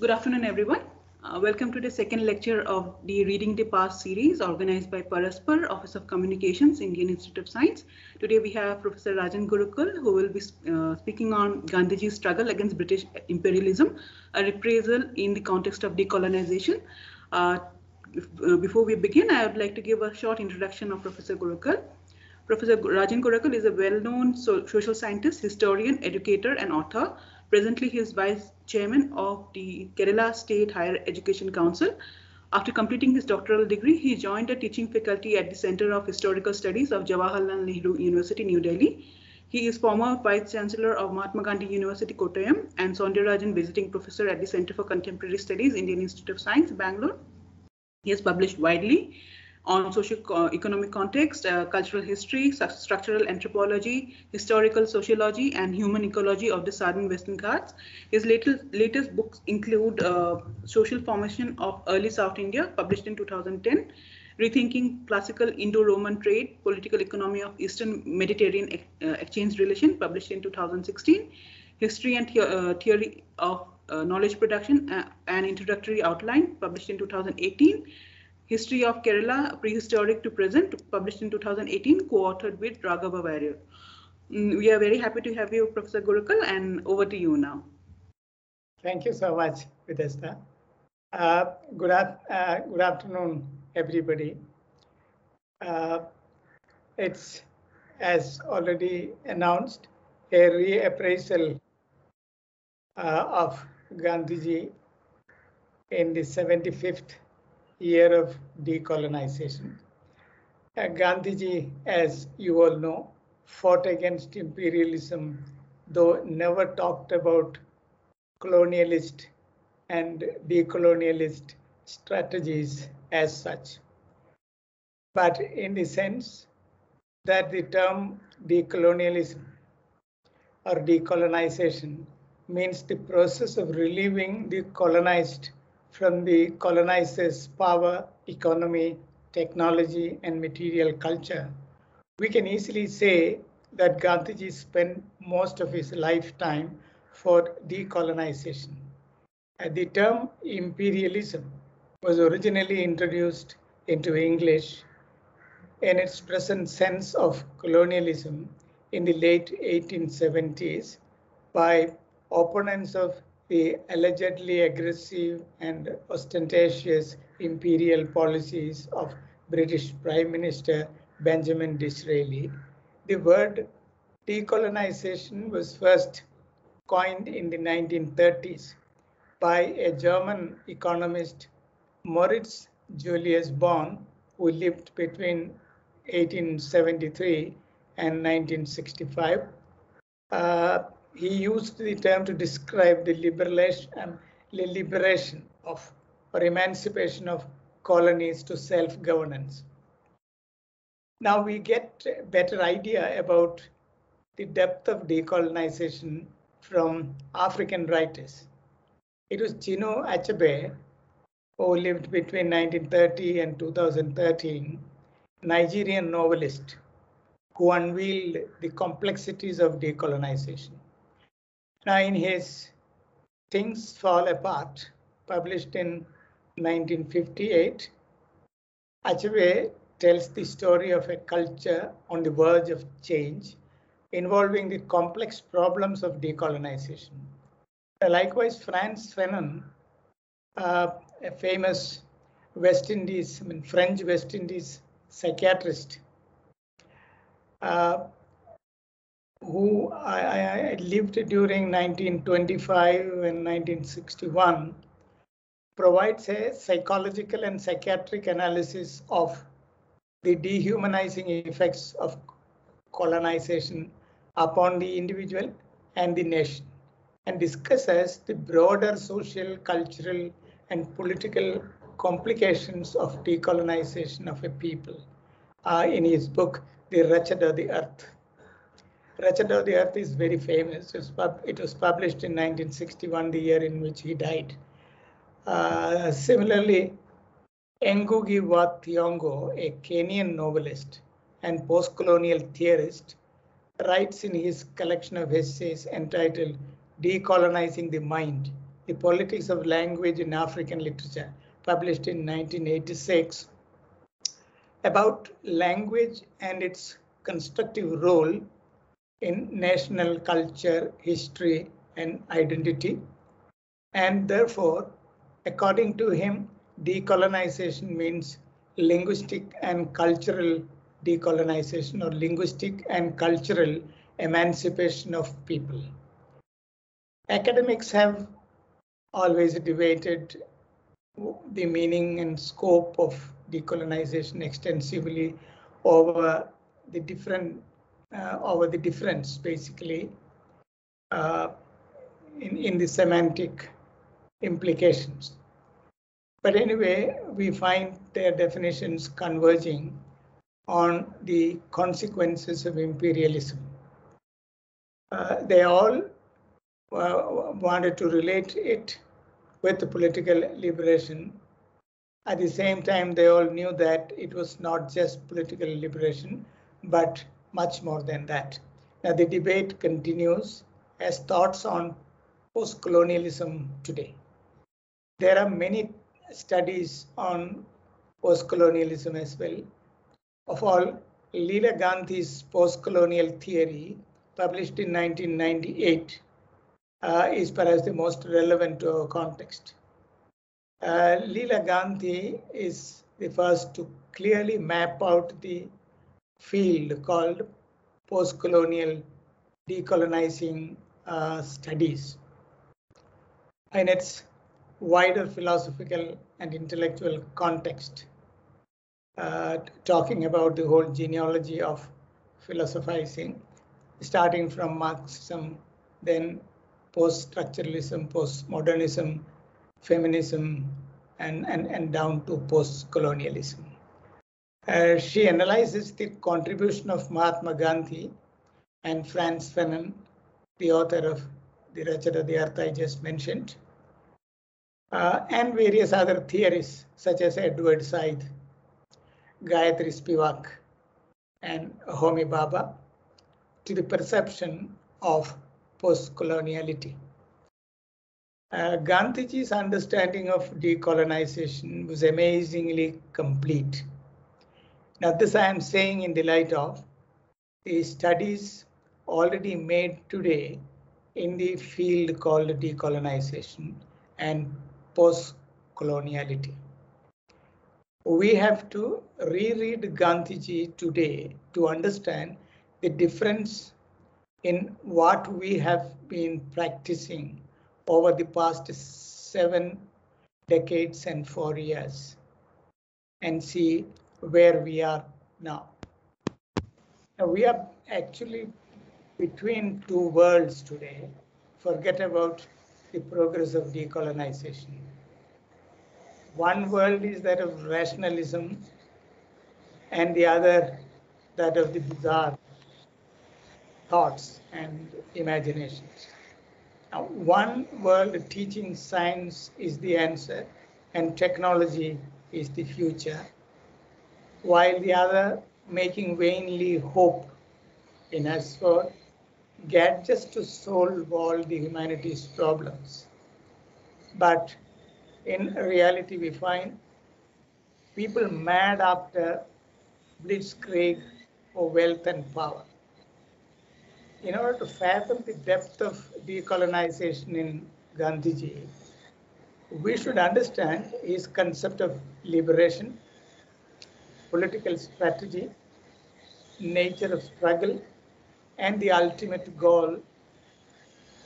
Good afternoon, everyone. Uh, welcome to the second lecture of the Reading the Past series organized by Paraspar, Office of Communications, Indian Institute of Science. Today we have Professor Rajan Gurukkal who will be uh, speaking on Gandhiji's struggle against British imperialism, a reprisal in the context of decolonization. Uh, uh before we begin, I would like to give a short introduction of Professor Gurukkal. Professor Rajan Gurukkal is a well-known so social scientist, historian, educator, and author. Presently, he is vice chairman of the Kerala State Higher Education Council. After completing his doctoral degree, he joined the teaching faculty at the Center of Historical Studies of Jawaharlal Nehru University, New Delhi. He is former Vice Chancellor of Mahatma Gandhi University, Kottayam, and Soundararajan Visiting Professor at the Center for Contemporary Studies, Indian Institute of Science, Bangalore. He has published widely on socio-economic context, uh, cultural history, structural anthropology, historical sociology, and human ecology of the southern Western Ghats. His latest, latest books include uh, Social Formation of Early South India, published in 2010, Rethinking Classical Indo-Roman Trade, Political Economy of Eastern Mediterranean uh, Exchange Relation, published in 2016, History and the uh, Theory of uh, Knowledge Production, uh, an Introductory Outline, published in 2018, History of Kerala, Prehistoric to Present, published in 2018, co-authored with Raghava Varier. Mm, we are very happy to have you, Professor Gurukkal, and over to you now. Thank you so much, Videsta. Uh, good, uh, good afternoon, everybody. Uh, it's, as already announced, a reappraisal uh, of Gandhiji in the 75th year of decolonization. Uh, Gandhiji, as you all know, fought against imperialism, though never talked about colonialist and decolonialist strategies as such. But in the sense that the term decolonialism or decolonization means the process of relieving the colonized from the colonizers' power, economy, technology, and material culture, we can easily say that Gandhiji spent most of his lifetime for decolonization. The term imperialism was originally introduced into English in its present sense of colonialism in the late 1870s by opponents of the allegedly aggressive and ostentatious imperial policies of British Prime Minister Benjamin Disraeli, the word decolonization was first coined in the 1930s by a German economist Moritz Julius Bonn, who lived between 1873 and 1965. Uh, he used the term to describe the liberation, um, liberation of or emancipation of colonies to self-governance. Now we get a better idea about the depth of decolonization from African writers. It was Chinua Achebe, who lived between 1930 and 2013, Nigerian novelist, who unveiled the complexities of decolonization. Now, in his Things Fall Apart, published in 1958, Achebe tells the story of a culture on the verge of change involving the complex problems of decolonization. Likewise, Frantz Fanon, uh, a famous West Indies, I mean French West Indies psychiatrist, uh, who I, I, lived during 1925 and 1961 provides a psychological and psychiatric analysis of the dehumanizing effects of colonization upon the individual and the nation and discusses the broader social, cultural, and political complications of decolonization of a people uh, in his book, The Wretched of the Earth. Wretched of the Earth is very famous. It was, it was published in 1961, the year in which he died. Uh, similarly, Ngugi wa Thiong'o, a Kenyan novelist and post-colonial theorist, writes in his collection of essays entitled Decolonizing the Mind The Politics of Language in African Literature, published in 1986, about language and its constructive role in national culture, history, and identity. And therefore, according to him, decolonization means linguistic and cultural decolonization or linguistic and cultural emancipation of people. Academics have always debated the meaning and scope of decolonization extensively over the different uh, over the difference basically uh, in, in the semantic implications. But anyway, we find their definitions converging on the consequences of imperialism. Uh, they all uh, wanted to relate it with the political liberation. At the same time, they all knew that it was not just political liberation, but much more than that. Now, the debate continues as thoughts on post-colonialism today. There are many studies on post-colonialism as well. Of all, Leela Gandhi's post-colonial theory, published in 1998, uh, is perhaps the most relevant to our context. Uh, Leela Gandhi is the first to clearly map out the field called post-colonial decolonizing uh, studies. In its wider philosophical and intellectual context, uh, talking about the whole genealogy of philosophizing, starting from Marxism, then post-structuralism, post-modernism, feminism, and, and, and down to post-colonialism. Uh, she analyzes the contribution of Mahatma Gandhi and Frantz Fanon, the author of the Rachata the I just mentioned, uh, and various other theories such as Edward Said, Gayatri Spivak, and Homi Bhabha to the perception of post-coloniality. Uh, Gandhiji's understanding of decolonization was amazingly complete. Now, this I am saying in the light of the studies already made today in the field called decolonization and post-coloniality. We have to reread Gandhiji today to understand the difference in what we have been practicing over the past seven decades and four years and see where we are now. now. We are actually between two worlds today. Forget about the progress of decolonization. One world is that of rationalism and the other that of the bizarre thoughts and imaginations. Now, one world teaching science is the answer and technology is the future, while the other uh, making vainly hope in us for gadgets to solve all the humanity's problems. But in reality, we find people mad after blitzkrieg for wealth and power in order to fathom the depth of decolonization in Gandhiji, we should understand his concept of liberation, political strategy, nature of struggle, and the ultimate goal,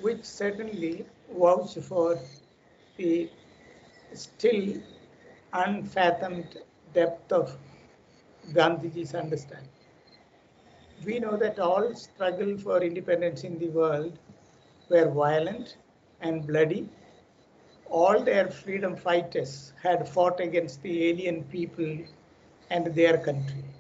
which certainly vouch for the still unfathomed depth of Gandhiji's understanding we know that all struggle for independence in the world were violent and bloody. All their freedom fighters had fought against the alien people and their country.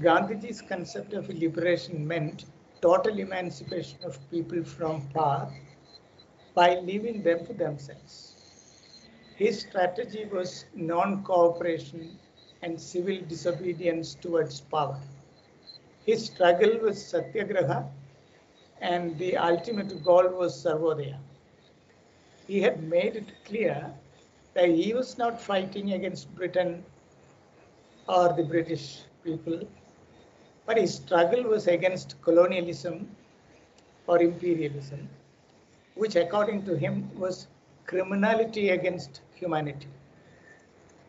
Gandhiji's concept of liberation meant total emancipation of people from power by leaving them to themselves. His strategy was non-cooperation and civil disobedience towards power. His struggle was satyagraha and the ultimate goal was sarvodaya. he had made it clear that he was not fighting against Britain or the British people, but his struggle was against colonialism or imperialism, which according to him was criminality against humanity.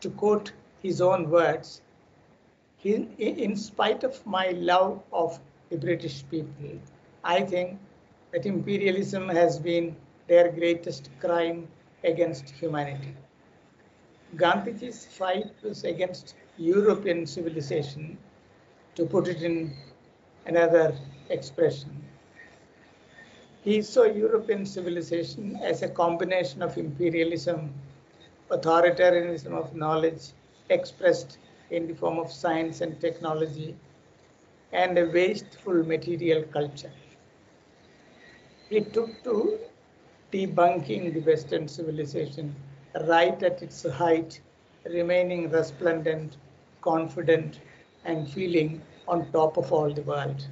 To quote his own words, in, in spite of my love of the British people, I think that imperialism has been their greatest crime against humanity. Gandhiji's fight was against European civilization, to put it in another expression. He saw European civilization as a combination of imperialism, authoritarianism of knowledge expressed in the form of science and technology, and a wasteful material culture. He took to debunking the Western civilization right at its height, remaining resplendent, confident, and feeling on top of all the world.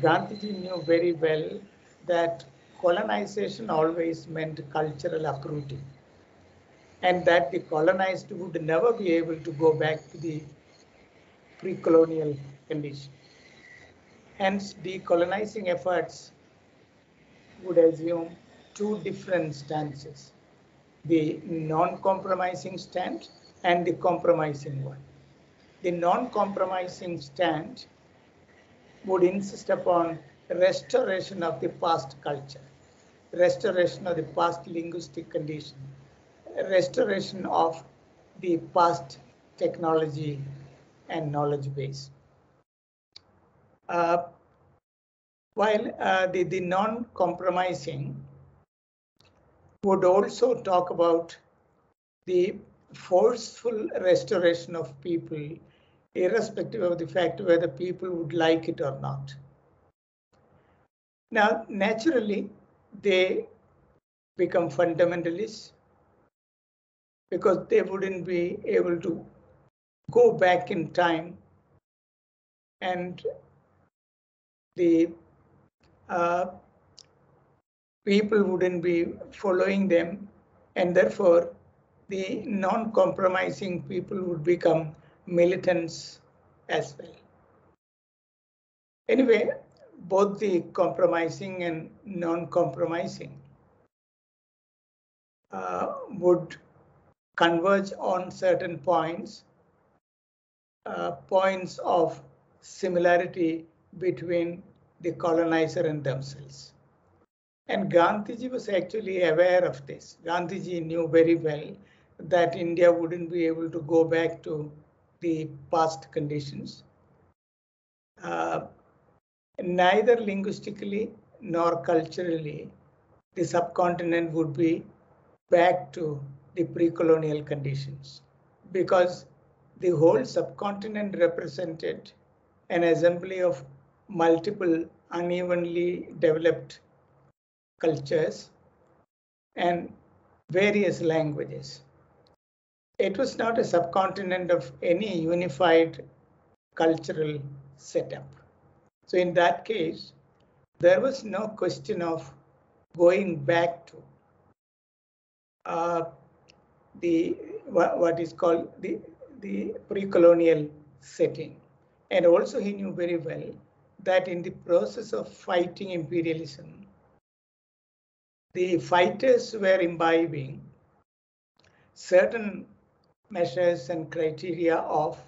Gandhiji knew very well that colonization always meant cultural uprooting and that the colonized would never be able to go back to the pre-colonial condition. Hence, the decolonizing efforts would assume two different stances, the non-compromising stand and the compromising one. The non-compromising stand would insist upon restoration of the past culture, restoration of the past linguistic condition, restoration of the past technology and knowledge base. Uh, while uh, the, the non-compromising would also talk about the forceful restoration of people, irrespective of the fact whether people would like it or not. Now, naturally, they become fundamentalists because they wouldn't be able to go back in time and the uh, people wouldn't be following them and therefore the non-compromising people would become militants as well. Anyway, both the compromising and non-compromising uh, would converge on certain points, uh, points of similarity between the colonizer and themselves. And Gandhiji was actually aware of this. Gandhiji knew very well that India wouldn't be able to go back to the past conditions. Uh, neither linguistically nor culturally, the subcontinent would be back to the pre-colonial conditions because the whole subcontinent represented an assembly of multiple unevenly developed cultures and various languages. It was not a subcontinent of any unified cultural setup. So in that case, there was no question of going back to uh, the what, what is called the, the pre-colonial setting. And also he knew very well that in the process of fighting imperialism, the fighters were imbibing certain measures and criteria of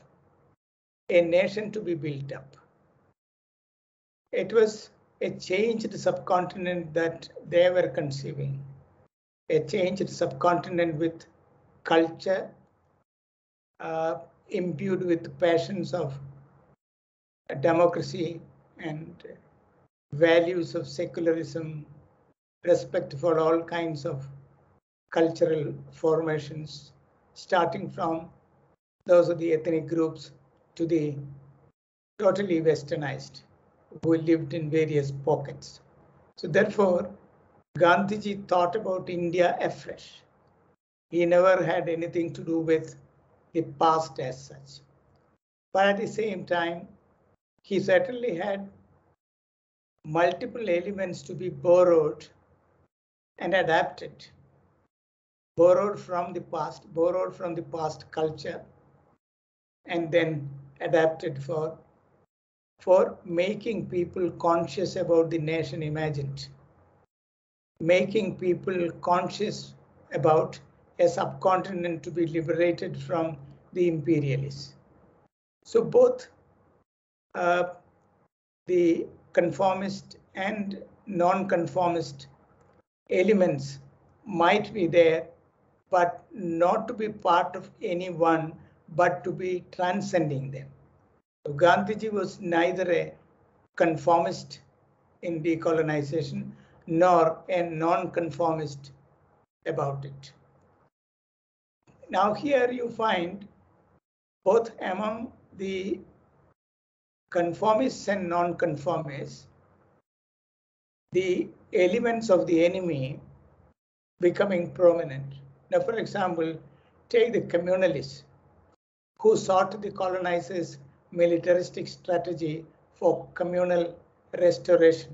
a nation to be built up. It was a changed subcontinent that they were conceiving, a changed subcontinent with culture uh, imbued with passions of democracy and values of secularism, respect for all kinds of cultural formations, starting from those of the ethnic groups to the totally westernized who lived in various pockets. So therefore, Gandhiji thought about India afresh. He never had anything to do with the past as such. But at the same time, he certainly had multiple elements to be borrowed and adapted, borrowed from the past, borrowed from the past culture, and then adapted for, for making people conscious about the nation imagined, making people conscious about a subcontinent to be liberated from the imperialists. So both uh, the conformist and non-conformist elements might be there, but not to be part of any one, but to be transcending them. So Gandhiji was neither a conformist in decolonization nor a non-conformist about it. Now here you find both among the conformists and non-conformists, the elements of the enemy becoming prominent. Now, for example, take the communalists who sought the colonizers' militaristic strategy for communal restoration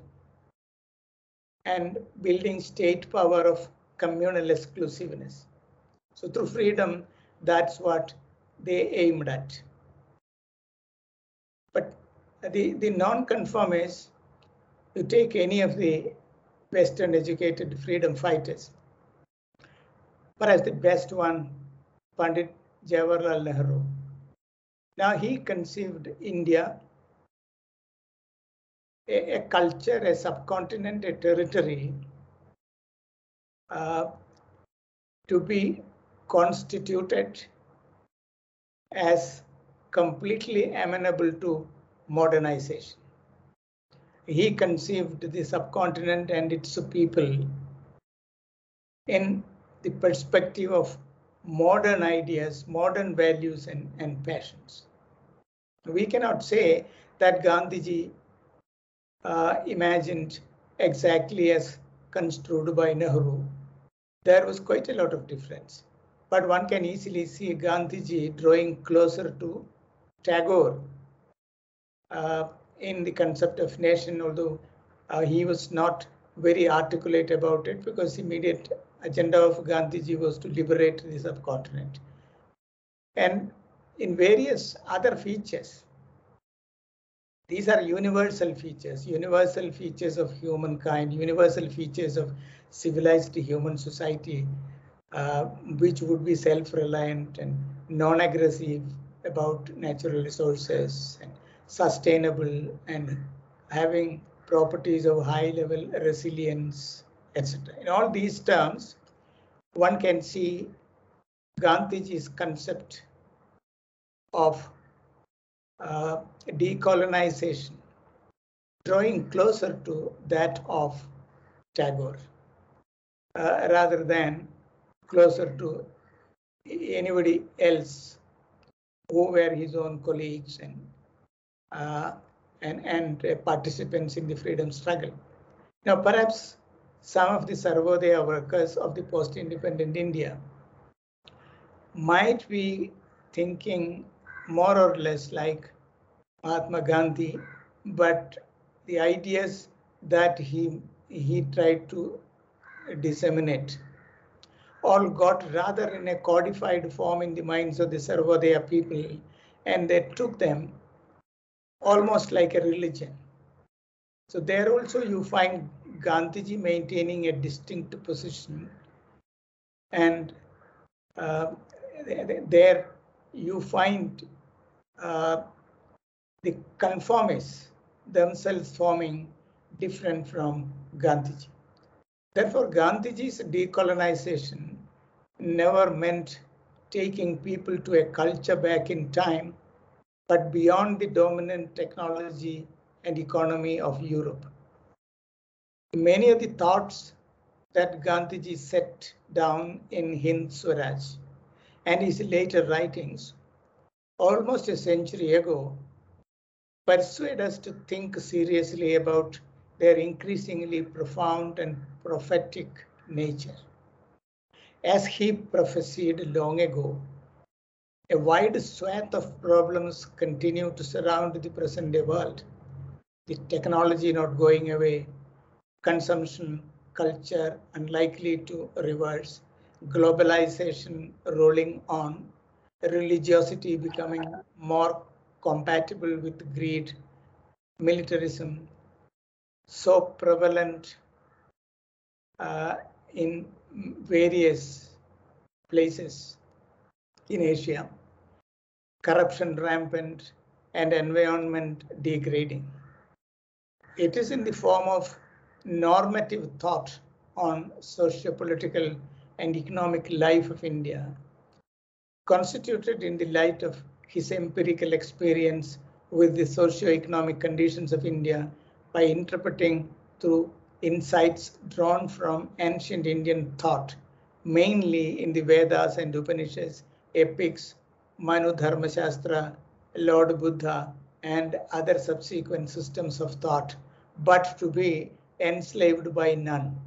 and building state power of communal exclusiveness. So through freedom, that's what they aimed at. But the, the non-conformists, you take any of the Western educated freedom fighters, perhaps the best one, Pandit Jawaharlal Nehru. Now he conceived India, a, a culture, a subcontinent, a territory uh, to be constituted as completely amenable to modernization. He conceived the subcontinent and its people in the perspective of modern ideas, modern values and, and passions. We cannot say that Gandhiji uh, imagined exactly as construed by Nehru. There was quite a lot of difference but one can easily see Gandhiji drawing closer to Tagore uh, in the concept of nation, although uh, he was not very articulate about it because immediate agenda of Gandhiji was to liberate the subcontinent. And in various other features, these are universal features, universal features of humankind, universal features of civilized human society uh, which would be self-reliant and non-aggressive about natural resources and sustainable and having properties of high level resilience, etc. In all these terms, one can see Gandhiji's concept of uh, decolonization drawing closer to that of Tagore uh, rather than closer to anybody else who were his own colleagues and uh, and and participants in the freedom struggle. Now, perhaps some of the Sarvodaya workers of the post-independent India might be thinking more or less like Mahatma Gandhi, but the ideas that he he tried to disseminate all got rather in a codified form in the minds of the Sarvodaya people, and they took them almost like a religion. So there also you find Gandhiji maintaining a distinct position, and uh, there you find uh, the conformists themselves forming different from Gandhiji. Therefore, Gandhiji's decolonization never meant taking people to a culture back in time, but beyond the dominant technology and economy of Europe. Many of the thoughts that Gandhiji set down in Hind Swaraj and his later writings, almost a century ago, persuade us to think seriously about their increasingly profound and prophetic nature. As he prophesied long ago, a wide swath of problems continue to surround the present day world. The technology not going away, consumption culture unlikely to reverse, globalization rolling on, religiosity becoming more compatible with greed, militarism, so prevalent uh, in various places in Asia, corruption rampant and environment degrading. It is in the form of normative thought on socio-political and economic life of India, constituted in the light of his empirical experience with the socio-economic conditions of India by interpreting through insights drawn from ancient Indian thought, mainly in the Vedas and Upanishads, epics, Manu Dharma Shastra, Lord Buddha, and other subsequent systems of thought, but to be enslaved by none.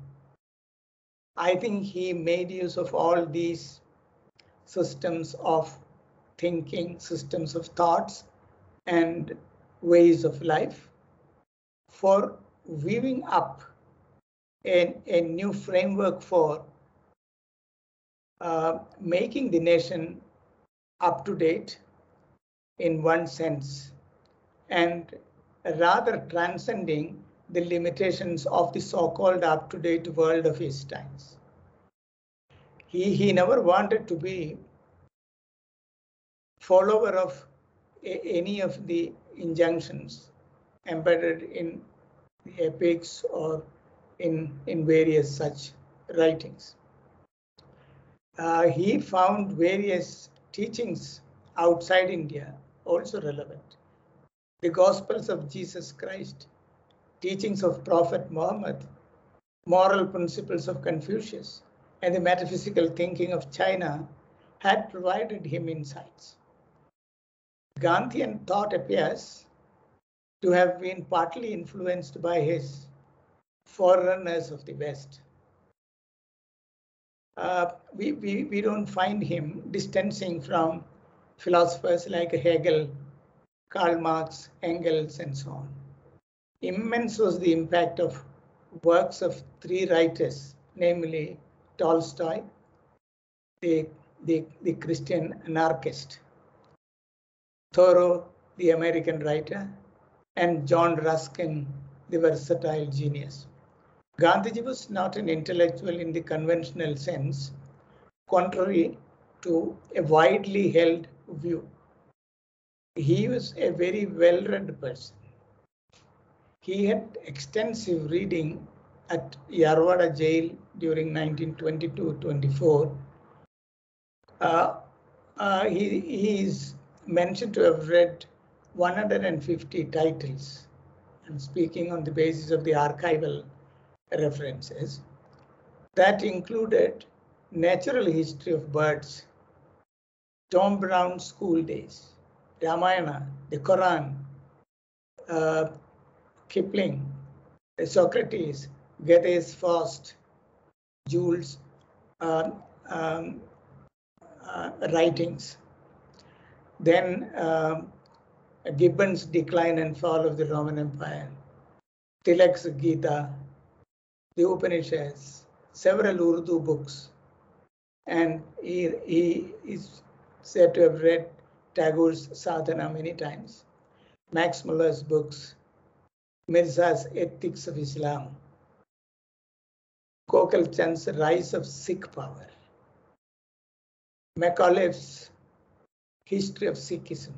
I think he made use of all these systems of thinking, systems of thoughts, and ways of life for weaving up a, a new framework for uh, making the nation up to date in one sense and rather transcending the limitations of the so-called up-to-date world of his times. He, he never wanted to be follower of a, any of the injunctions embedded in the epics or in, in various such writings. Uh, he found various teachings outside India also relevant. The Gospels of Jesus Christ, teachings of Prophet Muhammad, moral principles of Confucius, and the metaphysical thinking of China had provided him insights. Gandhian thought appears to have been partly influenced by his forerunners of the West. Uh, we, we, we don't find him distancing from philosophers like Hegel, Karl Marx, Engels, and so on. Immense was the impact of works of three writers, namely Tolstoy, the, the, the Christian anarchist, Thoreau, the American writer, and John Ruskin, the versatile genius. Gandhiji was not an intellectual in the conventional sense, contrary to a widely held view. He was a very well-read person. He had extensive reading at Yerwada jail during 1922-24. Uh, uh, he, is mentioned to have read 150 titles and speaking on the basis of the archival references that included natural history of birds, Tom Brown's school days, Ramayana, the Quran, uh, Kipling, Socrates, Goethe's Faust, Jules' uh, um, uh, writings. Then um, Gibbon's Decline and Fall of the Roman Empire, Tilak's Gita, the Upanishads, several Urdu books, and he, he is said to have read Tagore's Sadhana many times, Max Muller's books, Mirza's Ethics of Islam, Gokal Chand's Rise of Sikh Power, Macaulay's History of Sikhism,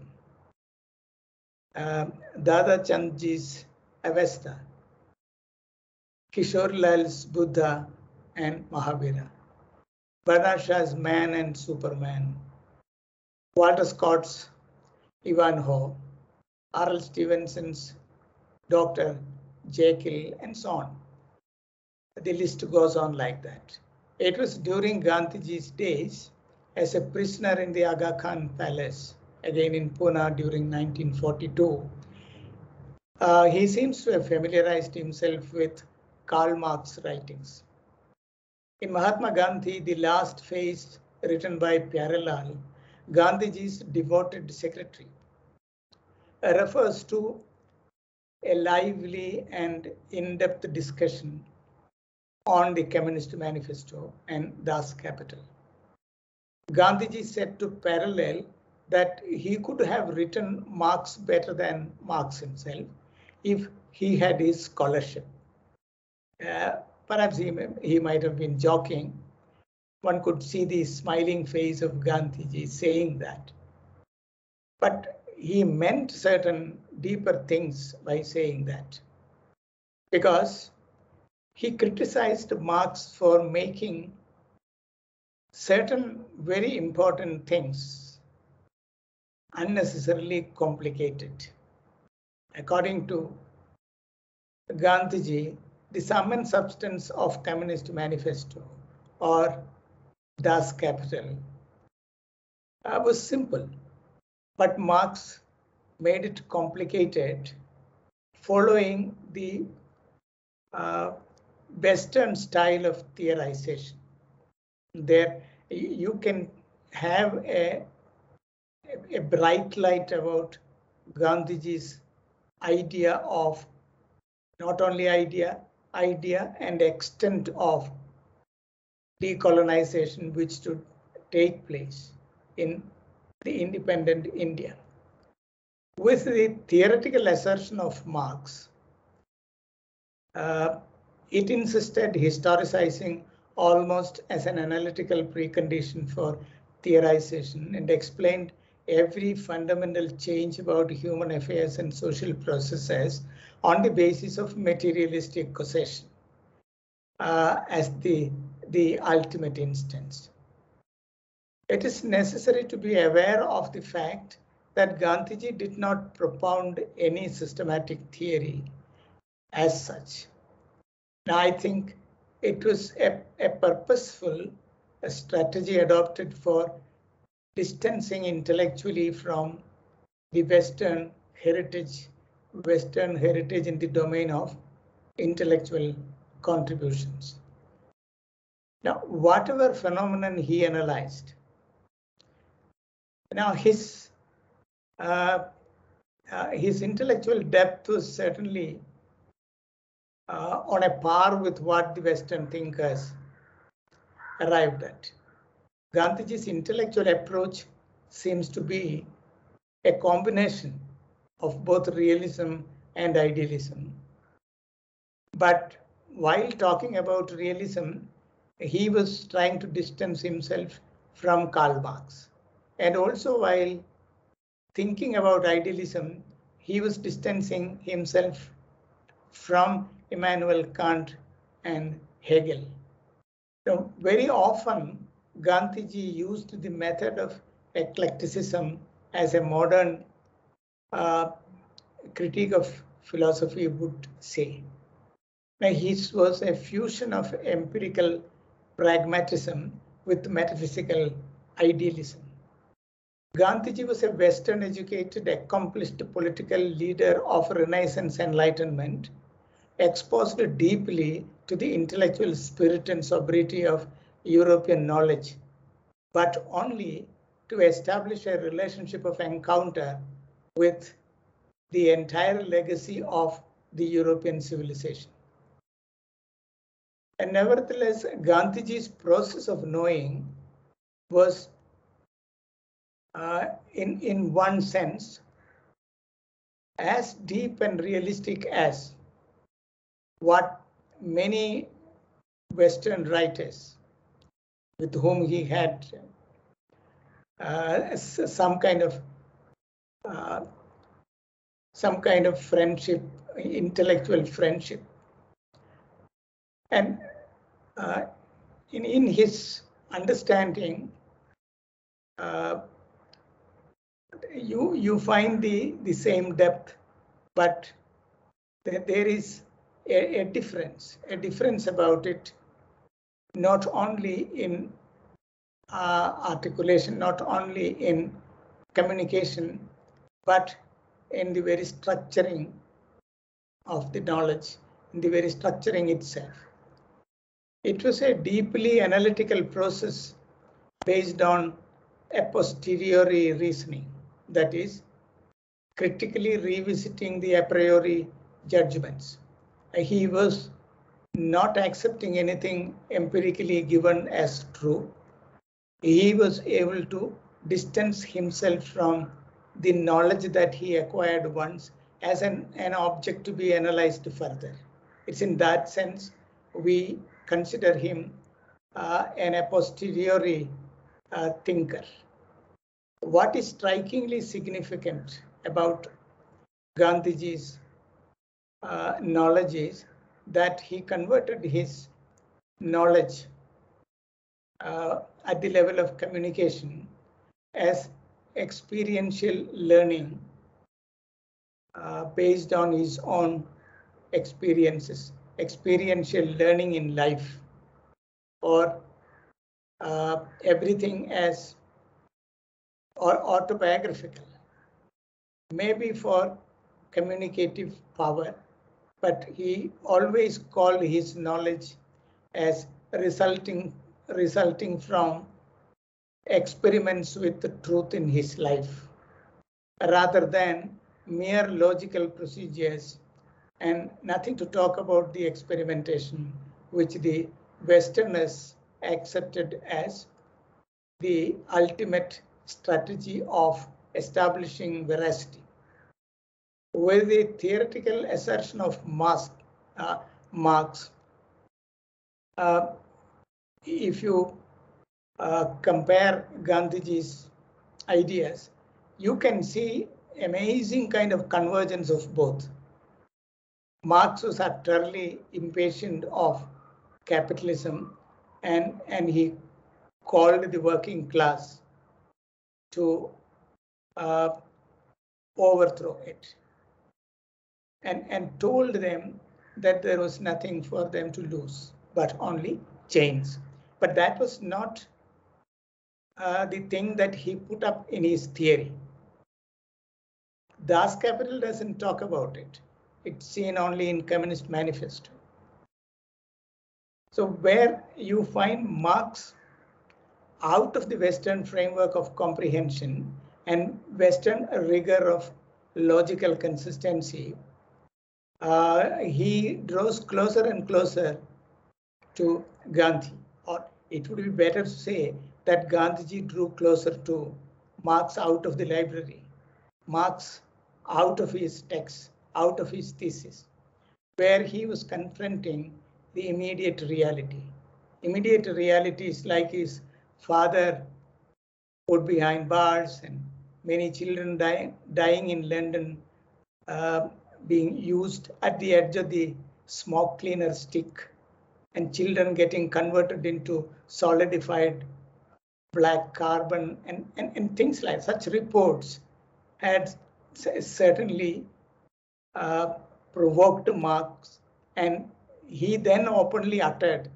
uh, Dada Chandji's Avesta, Kishore Lal's Buddha and Mahavira, Bernard Shaw's Man and Superman, Walter Scott's Ivanhoe, R.L. Stevenson's Dr. Jekyll, and so on. The list goes on like that. It was during Gandhiji's days as a prisoner in the Aga Khan Palace, again in Pune during 1942. Uh, he seems to have familiarized himself with Karl Marx writings. In Mahatma Gandhi, the last phase written by Pyarelal, Gandhiji's devoted secretary, refers to a lively and in-depth discussion on the Communist Manifesto and Das Kapital. Gandhiji said to Pyarelal that he could have written Marx better than Marx himself if he had his scholarship. Uh, perhaps he, he might have been joking. One could see the smiling face of Gandhiji saying that. But he meant certain deeper things by saying that. Because he criticized Marx for making certain very important things unnecessarily complicated. According to Gandhiji, the sum and substance of Communist Manifesto or Das Kapital uh, was simple, but Marx made it complicated following the uh, Western style of theorization. There, you can have a, a bright light about Gandhiji's idea of not only idea, idea and extent of decolonization which should take place in the independent India. With the theoretical assertion of Marx, uh, it insisted historicizing almost as an analytical precondition for theorization and explained every fundamental change about human affairs and social processes on the basis of materialistic causation uh, as the, the ultimate instance. It is necessary to be aware of the fact that Gandhiji did not propound any systematic theory as such. Now, I think it was a, a purposeful a strategy adopted for distancing intellectually from the Western heritage, Western heritage in the domain of intellectual contributions. Now, whatever phenomenon he analyzed, now his his intellectual depth was certainly uh, on a par with what the Western thinkers arrived at. Gandhiji's intellectual approach seems to be a combination of both realism and idealism. But while talking about realism, he was trying to distance himself from Karl Marx. And also while thinking about idealism, he was distancing himself from Immanuel Kant and Hegel. So very often, Gandhiji used the method of eclecticism as a modern uh, critique of philosophy would say. Now, his was a fusion of empirical pragmatism with metaphysical idealism. Gandhiji was a Western educated, accomplished political leader of Renaissance Enlightenment exposed deeply to the intellectual spirit and sobriety of European knowledge, but only to establish a relationship of encounter with the entire legacy of the European civilization. And nevertheless, Gandhiji's process of knowing was, uh, in, in one sense, as deep and realistic as what many Western writers with whom he had uh, some kind of uh, some kind of friendship, intellectual friendship. And uh, in, in his understanding, uh, you you find the the same depth, but there is a, a difference, a difference about it, not only in uh, articulation, not only in communication, but in the very structuring of the knowledge, in the very structuring itself. It was a deeply analytical process based on a posteriori reasoning, that is, critically revisiting the a priori judgments he was not accepting anything empirically given as true. He was able to distance himself from the knowledge that he acquired once as an, an object to be analyzed further. It's in that sense we consider him uh, an a posteriori uh, thinker. What is strikingly significant about Gandhiji's uh, knowledge is that he converted his knowledge uh, at the level of communication as experiential learning uh, based on his own experiences, experiential learning in life, or uh, everything as or autobiographical, maybe for communicative power, but he always called his knowledge as resulting resulting from experiments with the truth in his life rather than mere logical procedures and nothing to talk about the experimentation which the westerners accepted as the ultimate strategy of establishing veracity with the theoretical assertion of Marx, uh, Marx uh, if you uh, compare Gandhiji's ideas, you can see amazing kind of convergence of both. Marx was utterly impatient of capitalism and, and he called the working class to uh, overthrow it and, and told them that there was nothing for them to lose, but only chains. But that was not uh, the thing that he put up in his theory. Das Kapital doesn't talk about it. It's seen only in Communist Manifesto. So where you find Marx out of the Western framework of comprehension and Western rigor of logical consistency, uh, he draws closer and closer to Gandhi. Or it would be better to say that Gandhiji drew closer to Marx out of the library, Marx out of his text, out of his thesis, where he was confronting the immediate reality. Immediate reality is like his father put behind bars and many children dying, dying in London uh, being used at the edge of the smoke cleaner stick and children getting converted into solidified black carbon and, and, and things like such reports had certainly uh, provoked Marx and he then openly uttered,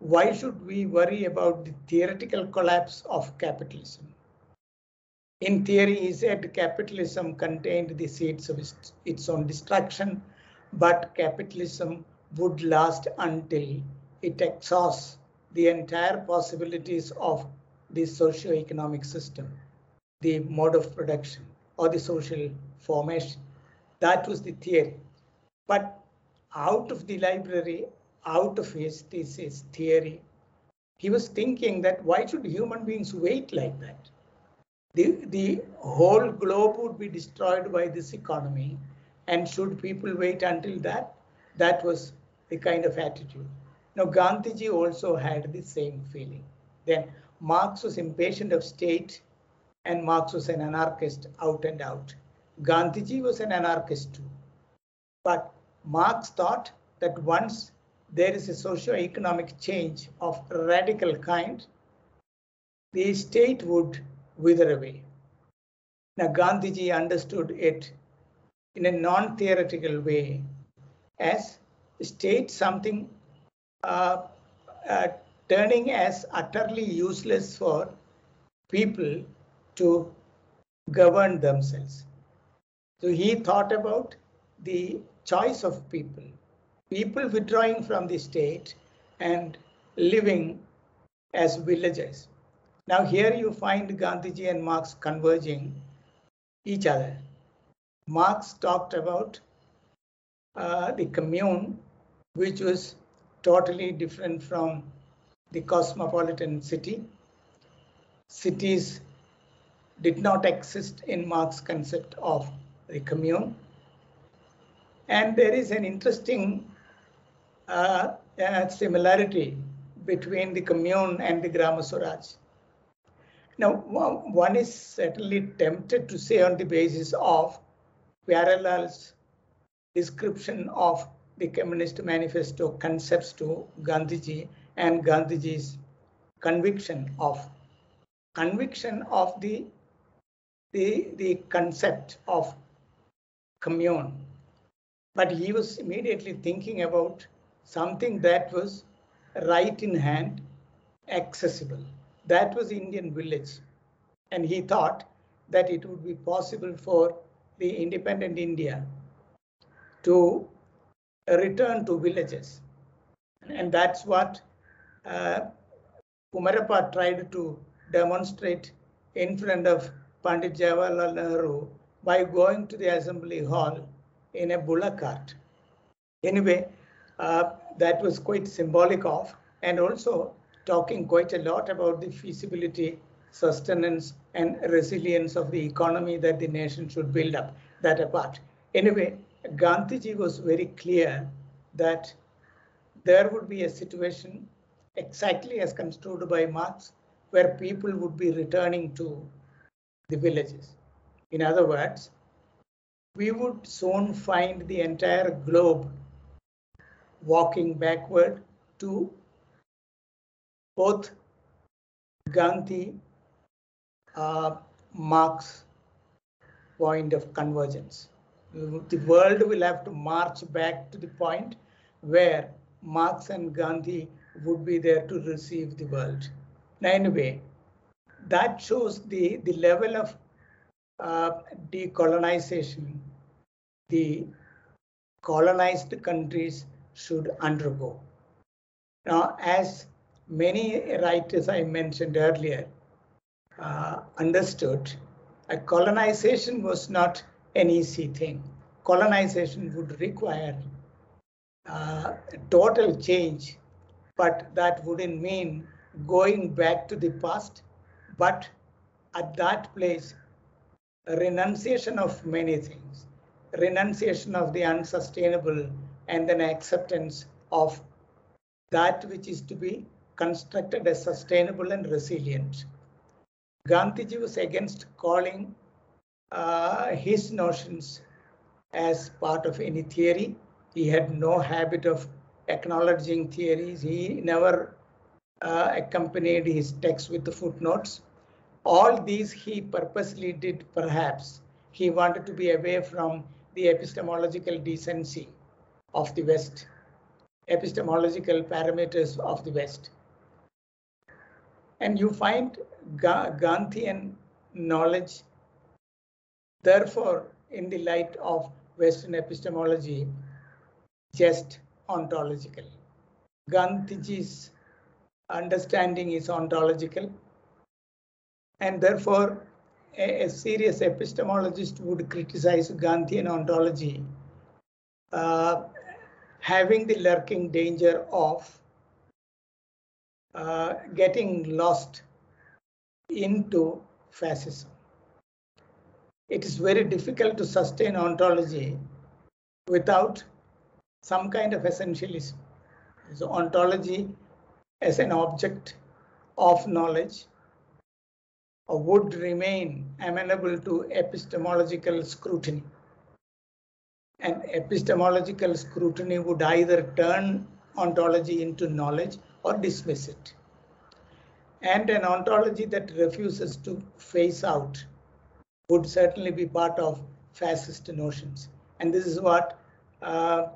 why should we worry about the theoretical collapse of capitalism? In theory, he said capitalism contained the seeds of its own destruction, but capitalism would last until it exhausts the entire possibilities of the socio-economic system, the mode of production or the social formation. That was the theory. But out of the library, out of his thesis theory, he was thinking that why should human beings wait like that? The, the whole globe would be destroyed by this economy. And should people wait until that? That was the kind of attitude. Now, Gandhiji also had the same feeling. Then Marx was impatient of state and Marx was an anarchist out and out. Gandhiji was an anarchist too. But Marx thought that once there is a socio-economic change of radical kind, the state would wither away. Now, Gandhiji understood it in a non-theoretical way as state something uh, uh, turning as utterly useless for people to govern themselves. So he thought about the choice of people, people withdrawing from the state and living as villagers. Now here you find Gandhiji and Marx converging each other. Marx talked about uh, the commune, which was totally different from the cosmopolitan city. Cities did not exist in Marx's concept of the commune. And there is an interesting uh, uh, similarity between the commune and the Grama Swaraj. Now, one is certainly tempted to say on the basis of Pyarelal's description of the Communist Manifesto concepts to Gandhiji and Gandhiji's conviction of conviction of the the the concept of commune but he was immediately thinking about something that was right in hand accessible. That was indian village. And he thought that it would be possible for the independent india to return to villages. And that's what uh, Kumarappa tried to demonstrate in front of Pandit Jawaharlal Nehru by going to the assembly hall in a bullock cart. Anyway, uh, that was quite symbolic of and also talking quite a lot about the feasibility, sustenance and resilience of the economy that the nation should build up, that apart. Anyway, Gandhiji was very clear that there would be a situation exactly as construed by Marx, where people would be returning to the villages. In other words, we would soon find the entire globe walking backward to both Gandhi, uh, Marx point of convergence. The world will have to march back to the point where Marx and Gandhi would be there to receive the world. Now, anyway, that shows the, the level of uh, decolonization the colonized countries should undergo. Now, as many writers I mentioned earlier uh, understood, a colonization was not an easy thing. Colonization would require uh, total change but that wouldn't mean going back to the past, but at that place, renunciation of many things, renunciation of the unsustainable, and then acceptance of that which is to be constructed as sustainable and resilient. Gandhiji was against calling uh, his notions as part of any theory. He had no habit of acknowledging theories. He never uh, accompanied his text with the footnotes. All these he purposely did, perhaps. He wanted to be away from the epistemological decency of the West, epistemological parameters of the West. And you find Ga Gandhian knowledge, therefore, in the light of Western epistemology, just ontological. Gandhiji's understanding is ontological and therefore a, a, serious epistemologist would criticize Gandhian ontology uh, having the lurking danger of uh, getting lost into fascism. It is very difficult to sustain ontology without some kind of essentialism. So ontology as an object of knowledge would remain amenable to epistemological scrutiny. And epistemological scrutiny would either turn ontology into knowledge or dismiss it. And an ontology that refuses to face out would certainly be part of fascist notions. And this is what uh,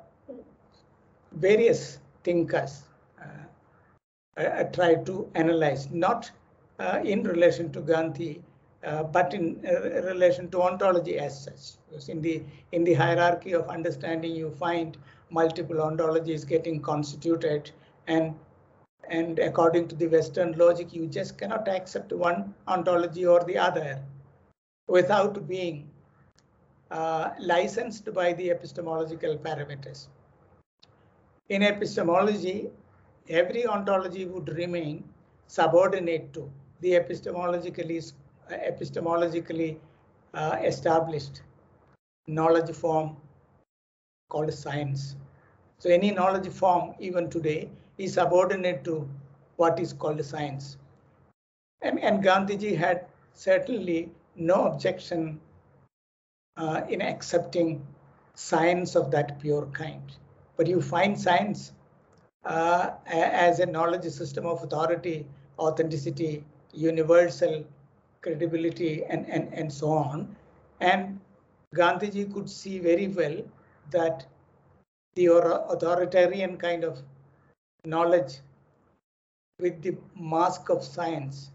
various thinkers uh, uh, try to analyze, not uh, in relation to Gandhi, but in uh, relation to ontology as such. Because in the in the hierarchy of understanding, you find multiple ontologies getting constituted, and and according to the Western logic, you just cannot accept one ontology or the other without being uh, licensed by the epistemological parameters. In epistemology, every ontology would remain subordinate to the epistemologically, epistemologically uh, established knowledge form called science. So any knowledge form even today is subordinate to what is called science. And, and Gandhiji had certainly no objection uh, in accepting science of that pure kind. But you find science uh, as a knowledge system of authority, authenticity, universal credibility, and, and, and so on. And Gandhiji could see very well that the authoritarian kind of knowledge with the mask of science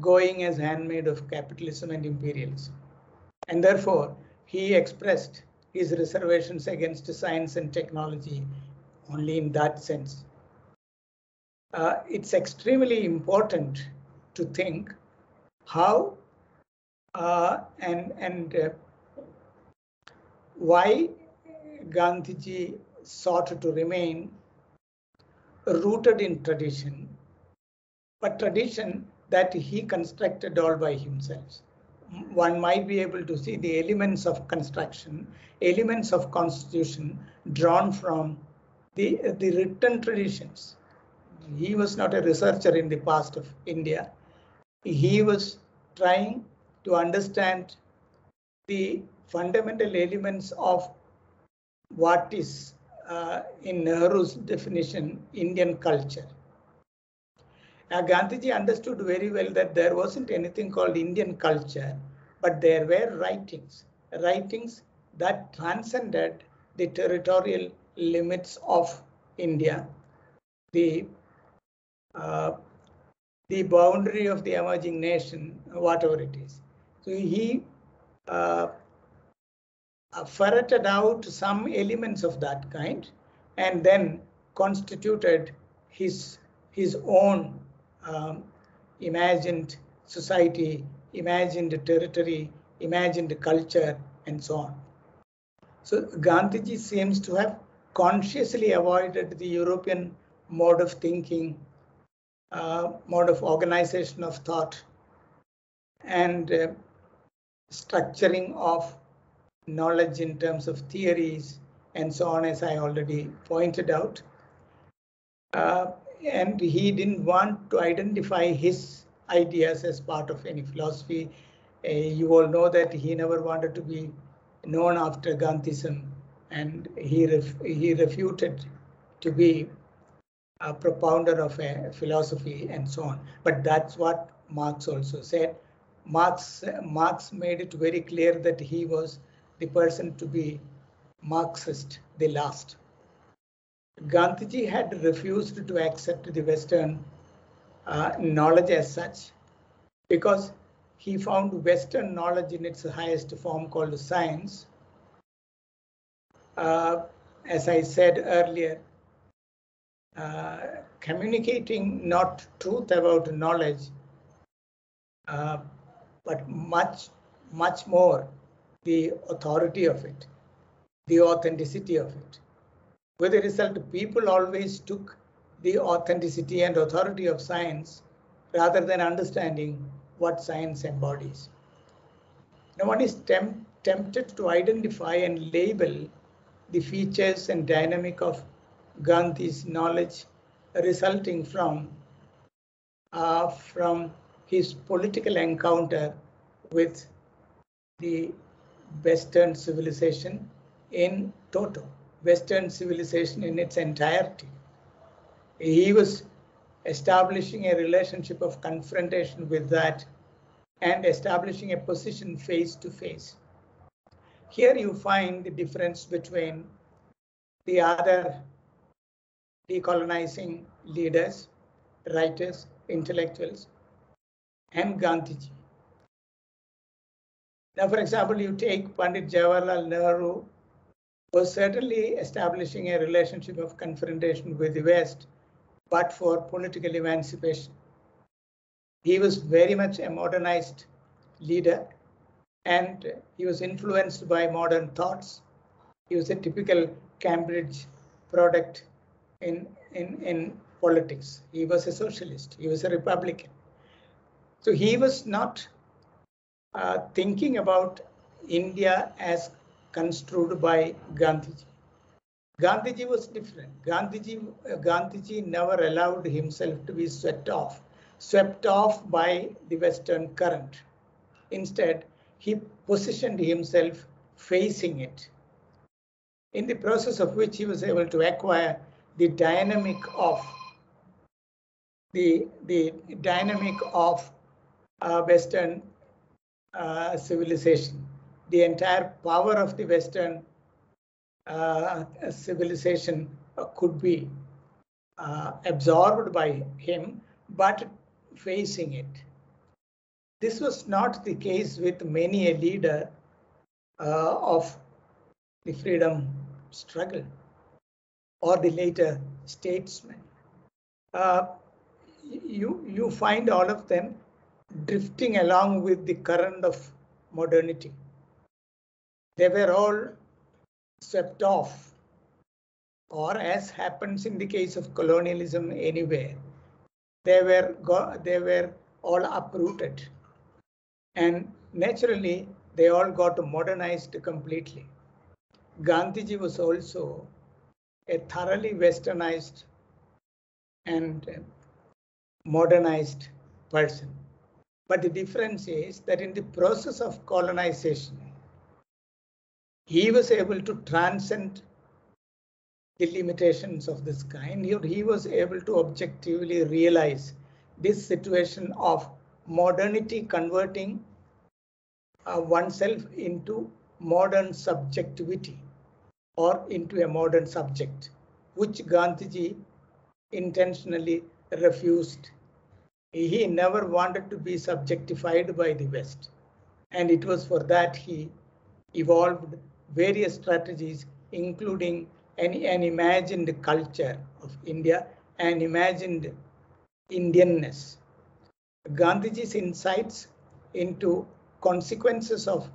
going as handmaid of capitalism and imperialism. And therefore, he expressed his reservations against science and technology only in that sense. Uh, it's extremely important to think how uh, and and uh, why Gandhiji sought to remain rooted in tradition, but tradition that he constructed all by himself. One might be able to see the elements of construction, elements of constitution drawn from the, the written traditions. He was not a researcher in the past of India. He was trying to understand the fundamental elements of what is, uh, in Nehru's definition, Indian culture. Now, Gandhiji understood very well that there wasn't anything called Indian culture, but there were writings, writings that transcended the territorial limits of India, the uh, the boundary of the emerging nation, whatever it is. So he uh, ferreted out some elements of that kind and then constituted his his own um, imagined society, imagined territory, imagined culture, and so on. So Gandhiji seems to have consciously avoided the European mode of thinking, uh, mode of organization of thought, and uh, structuring of knowledge in terms of theories and so on, as I already pointed out. Uh, and he didn't want to identify his ideas as part of any philosophy. Uh, you all know that he never wanted to be known after Gandhism, and he ref he refuted to be a propounder of a philosophy and so on. But that's what Marx also said. Marx Marx made it very clear that he was the person to be Marxist, the last. Gandhiji had refused to accept the Western uh, knowledge as such because he found Western knowledge in its highest form called science. Uh, as I said earlier, uh, communicating not truth about knowledge, uh, but much, much more the authority of it, the authenticity of it. With a result, people always took the authenticity and authority of science rather than understanding what science embodies. Now one is temp tempted to identify and label the features and dynamic of Gandhi's knowledge resulting from uh, from his political encounter with the Western civilization in toto, Western civilization in its entirety. He was establishing a relationship of confrontation with that and establishing a position face to face. Here you find the difference between the other decolonizing leaders, writers, intellectuals, and Gandhiji. Now, for example, you take Pandit Jawaharlal Nehru, was certainly establishing a relationship of confrontation with the West, but for political emancipation. He was very much a modernized leader and he was influenced by modern thoughts. He was a typical Cambridge product in, in, in politics. He was a socialist, he was a Republican. So he was not uh, thinking about India as construed by Gandhiji. Gandhiji was different. Gandhiji, uh, Gandhiji never allowed himself to be swept off, swept off by the Western current. Instead, he positioned himself facing it, in the process of which he was able to acquire the dynamic of the, the dynamic of uh, Western uh, civilization, the entire power of the Western uh, civilization uh, could be uh, absorbed by him, but facing it. This was not the case with many a leader uh, of the freedom struggle or the later statesmen. Uh, you, you find all of them drifting along with the current of modernity. They were all swept off, or as happens in the case of colonialism anywhere, they were they were all uprooted, and naturally they all got modernized completely. Gandhiji was also a thoroughly westernized and modernized person. But the difference is that in the process of colonization, he was able to transcend the limitations of this kind. He, he was able to objectively realize this situation of modernity converting uh, oneself into modern subjectivity or into a modern subject, which Gandhiji intentionally refused. He never wanted to be subjectified by the West. And it was for that he evolved various strategies, including an, an imagined culture of India and imagined Indianness. Gandhiji's insights into consequences of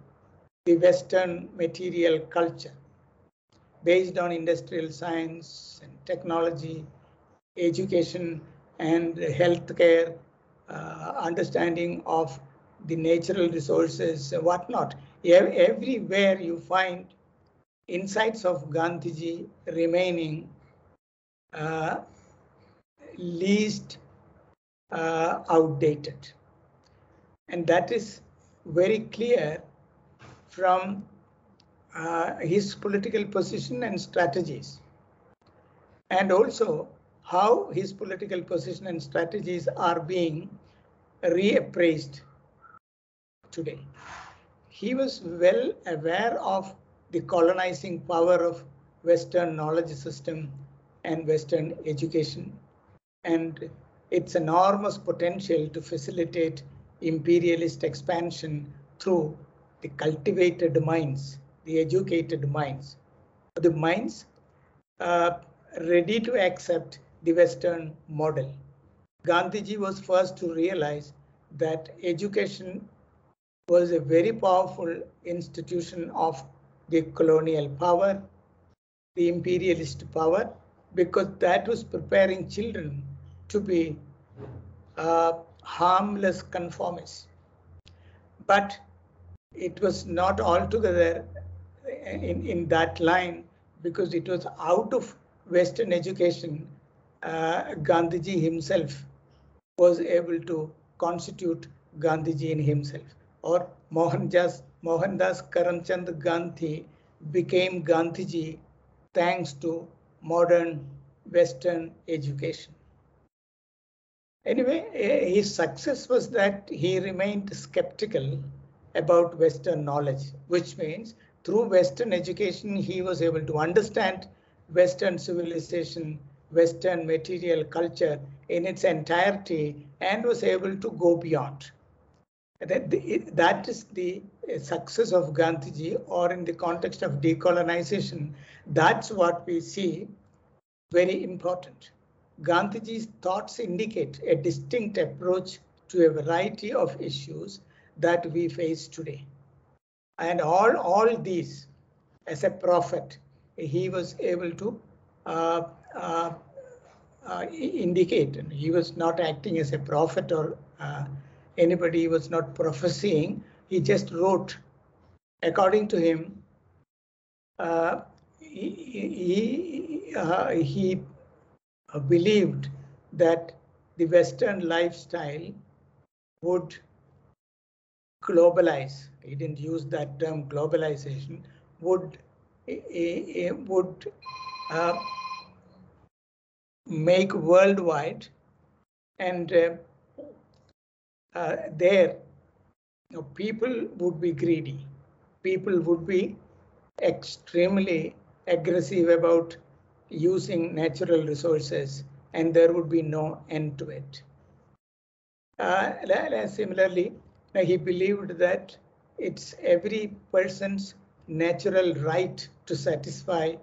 the Western material culture based on industrial science and technology, education and healthcare, uh, understanding of the natural resources, whatnot everywhere you find insights of Gandhiji remaining uh, least uh, outdated. And that is very clear from uh, his political position and strategies. And also how his political position and strategies are being reappraised today he was well aware of the colonizing power of Western knowledge system and Western education and its enormous potential to facilitate imperialist expansion through the cultivated minds, the educated minds, the minds uh, ready to accept the Western model. Gandhiji was first to realize that education was a very powerful institution of the colonial power, the imperialist power, because that was preparing children to be uh, harmless conformists. But it was not altogether in, in that line because it was out of Western education, uh, Gandhiji himself was able to constitute Gandhiji in himself or Mohandas, Mohandas Karamchand Gandhi became Gandhiji thanks to modern Western education. Anyway, eh, his success was that he remained skeptical about Western knowledge, which means through Western education, he was able to understand Western civilization, Western material culture in its entirety, and was able to go beyond. That, is the success of Gandhiji, or in the context of decolonization, that's what we see very important. Gandhiji's thoughts indicate a distinct approach to a variety of issues that we face today. And all, all these, as a prophet, he was able to uh, uh, uh, indicate. He was not acting as a prophet or uh, anybody. He was not prophesying. He just wrote. According to him, uh, he he, uh, he believed that the Western lifestyle would globalize. He didn't use that term globalization. Would would uh, make worldwide and uh, uh, there you know, people would be greedy. People would be extremely aggressive about using natural resources and there would be no end to it. Uh, similarly, he believed that it's every person's natural right to satisfy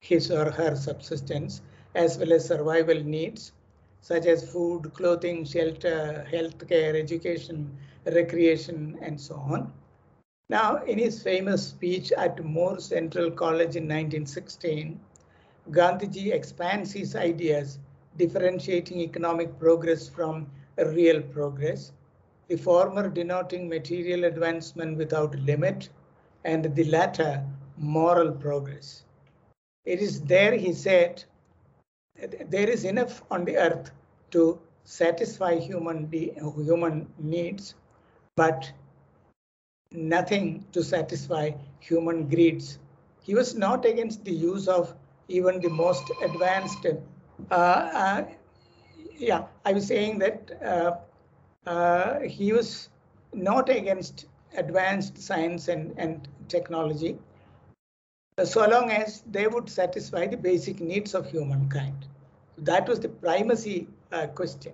his or her subsistence as well as survival needs such as food, clothing, shelter, healthcare, education, recreation, and so on. Now, in his famous speech at Muir Central College in 1916, Gandhiji expands his ideas, differentiating economic progress from real progress, the former denoting material advancement without limit, and the latter moral progress. It is there, he said, there is enough on the earth to satisfy human, human needs, but nothing to satisfy human greeds. He was not against the use of even the most advanced. Uh, uh, yeah, I was saying that uh, uh he was not against advanced science and, and technology, so long as they would satisfy the basic needs of humankind. That was the primacy uh, question.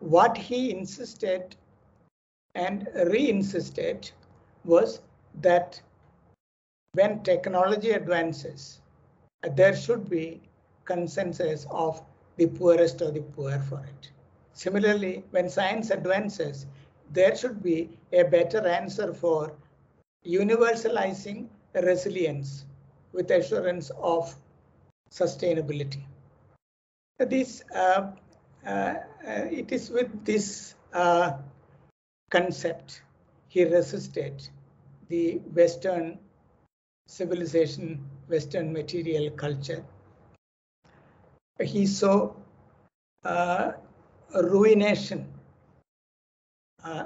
What he insisted and re-insisted was that when technology advances, uh, there should be consensus of the poorest or the poor for it. Similarly, when science advances, there should be a better answer for universalizing resilience with assurance of sustainability. This uh, uh, uh, it is with this uh, concept he resisted the Western civilization, Western material culture. He saw uh, ruination uh,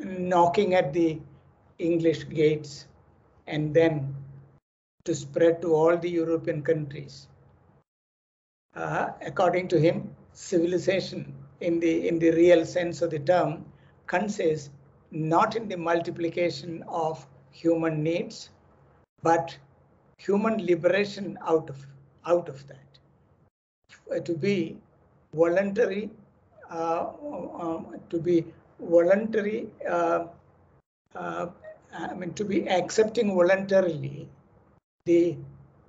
knocking at the English gates and then to spread to all the European countries. Uh, according to him, civilization in the in the real sense of the term consists not in the multiplication of human needs, but human liberation out of out of that. Uh, to be voluntary, uh, um, to be voluntary, uh, uh, I mean, to be accepting voluntarily the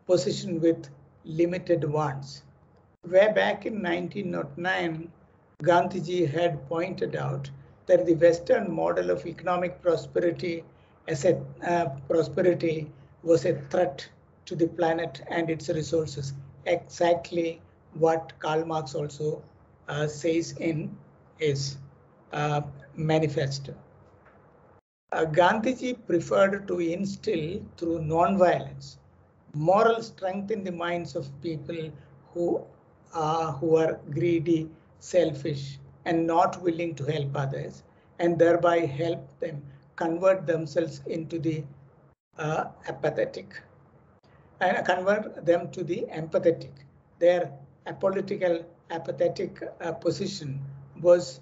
position with limited wants. Way back in 1909, Gandhiji had pointed out that the Western model of economic prosperity as a uh, prosperity was a threat to the planet and its resources. Exactly what Karl Marx also uh, says in his uh, manifesto. Uh, Gandhiji preferred to instill through non-violence moral strength in the minds of people who are, who are greedy, selfish, and not willing to help others, and thereby help them convert themselves into the uh, apathetic and convert them to the empathetic. Their apolitical, apathetic uh, position was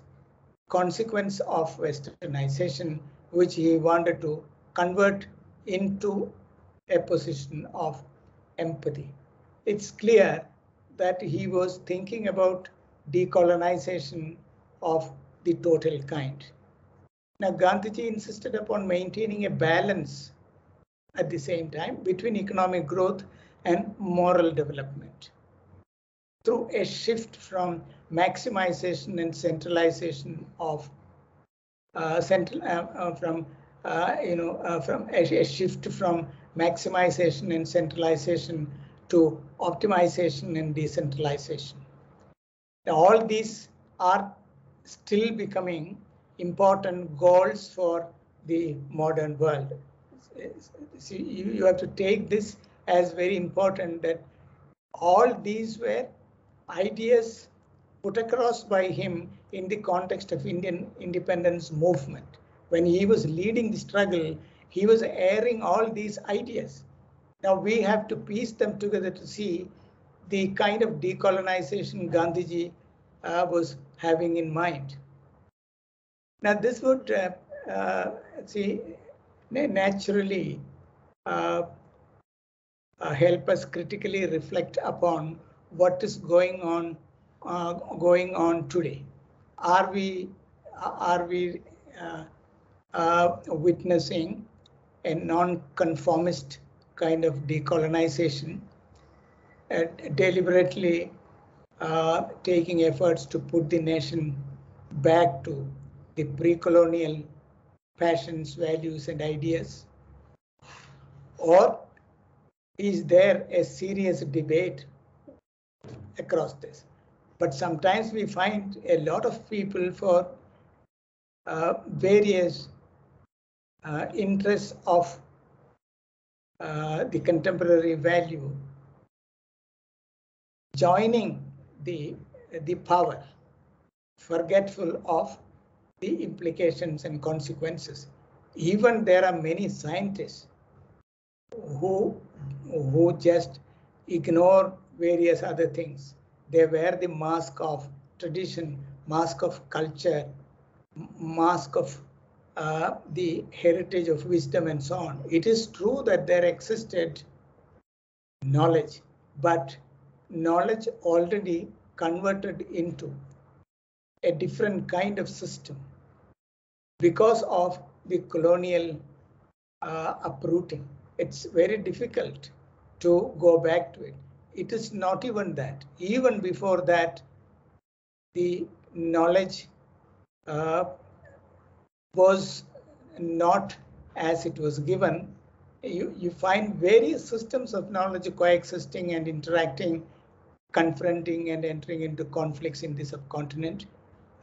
consequence of westernization, which he wanted to convert into a position of empathy. It's clear that he was thinking about decolonization of the total kind. Now, Gandhiji insisted upon maintaining a balance at the same time between economic growth and moral development through a shift from maximization and centralization of uh, central uh, uh, from uh, you know uh, from a, a, shift from maximization and centralization to optimization and decentralization. Now, all these are still becoming important goals for the modern world. You, you have to take this as very important that all these were ideas put across by him in the context of Indian independence movement. When he was leading the struggle, he was airing all these ideas. Now we have to piece them together to see the kind of decolonization Gandhiji uh, was having in mind. Now this would uh, uh, see naturally uh, uh, help us critically reflect upon what is going on uh, going on today. Are we are we witnessing a non-conformist kind of decolonization, uh, deliberately uh, taking efforts to put the nation back to the pre-colonial passions, values, and ideas? Or is there a serious debate across this? But sometimes we find a lot of people for uh, various uh, interests of uh, the contemporary value joining the the power forgetful of the implications and consequences even there are many scientists who who just ignore various other things they wear the mask of tradition mask of culture mask of uh, the heritage of wisdom and so on. It is true that there existed knowledge, but knowledge already converted into a different kind of system because of the colonial uh, uprooting. It's very difficult to go back to it. It is not even that. Even before that, the knowledge uh, was not as it was given, you, you find various systems of knowledge coexisting and interacting, confronting and entering into conflicts in the subcontinent.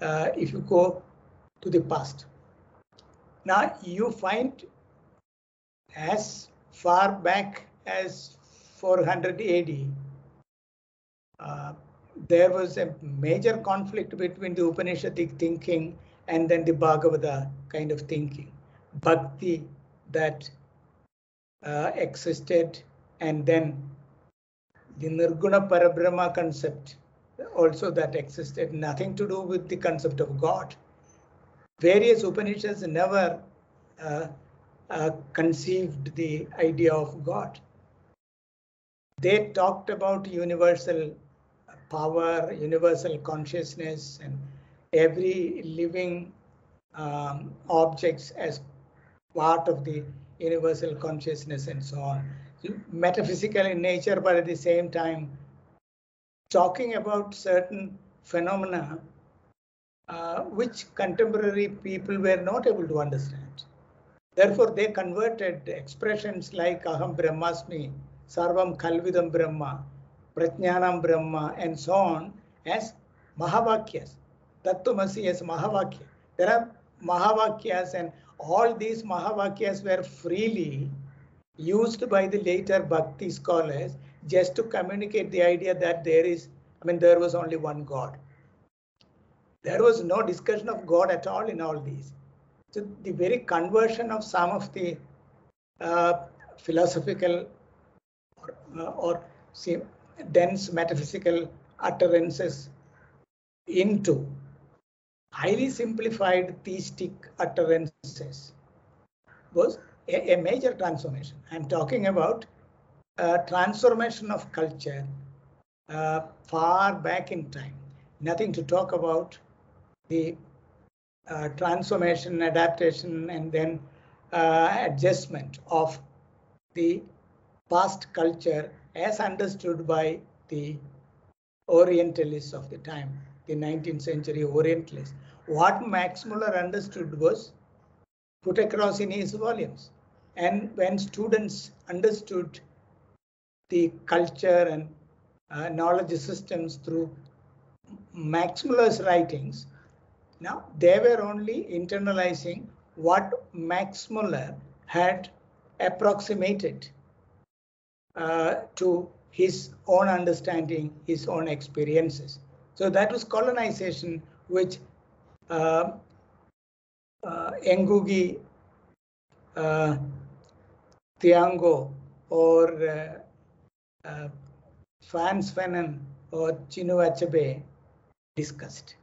Uh, if you go to the past. Now you find as far back as 400 AD, uh, there was a major conflict between the Upanishadic thinking and then the Bhagavata kind of thinking. Bhakti that uh, existed and then the Nirguna Parabrahma concept also that existed, nothing to do with the concept of God. Various Upanishads never uh, uh, conceived the idea of God. They talked about universal power, universal consciousness, and every living um, objects as part of the universal consciousness and so on. Metaphysical in nature, but at the same time, talking about certain phenomena uh, which contemporary people were not able to understand. Therefore, they converted expressions like Aham Brahmasmi, Sarvam Kalvidam Brahma, Prajnanam Brahma, and so on as Mahavakyas. Tattvamasi as Mahavakya. There are Mahavakyas and all these Mahavakyas were freely used by the later Bhakti scholars just to communicate the idea that there is, I mean, there was only one God. There was no discussion of God at all in all these. So the very conversion of some of the uh, philosophical or, uh, see, dense metaphysical utterances into highly simplified theistic utterances was a, a major transformation. I'm talking about a transformation of culture uh, far back in time. Nothing to talk about the uh, transformation, adaptation, and then uh, adjustment of the past culture as understood by the Orientalists of the time the 19th century Orientalists. What Max Muller understood was put across in his volumes. And when students understood the culture and uh, knowledge systems through Max Muller's writings. Now, they were only internalizing what Max Muller had approximated uh, to his own understanding, his own experiences. So that was colonization, which uh, uh, Ngugi uh, Thiong'o or uh, uh, Frantz Fanon or Chinua Achebe discussed.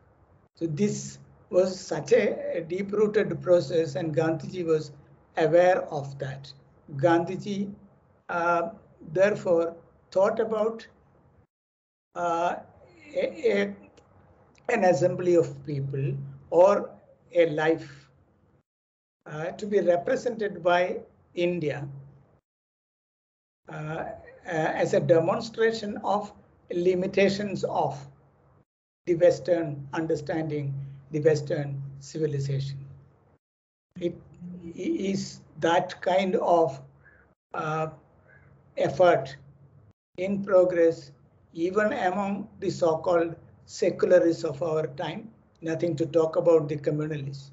So this was such a deep-rooted process and Gandhiji was aware of that. Gandhiji uh, therefore thought about uh, a, a, an assembly of people or a life uh, to be represented by India uh, uh, as a demonstration of limitations of the Western understanding, the Western civilization. It is that kind of uh, effort in progress, even among the so-called secularists of our time, nothing to talk about the communalists.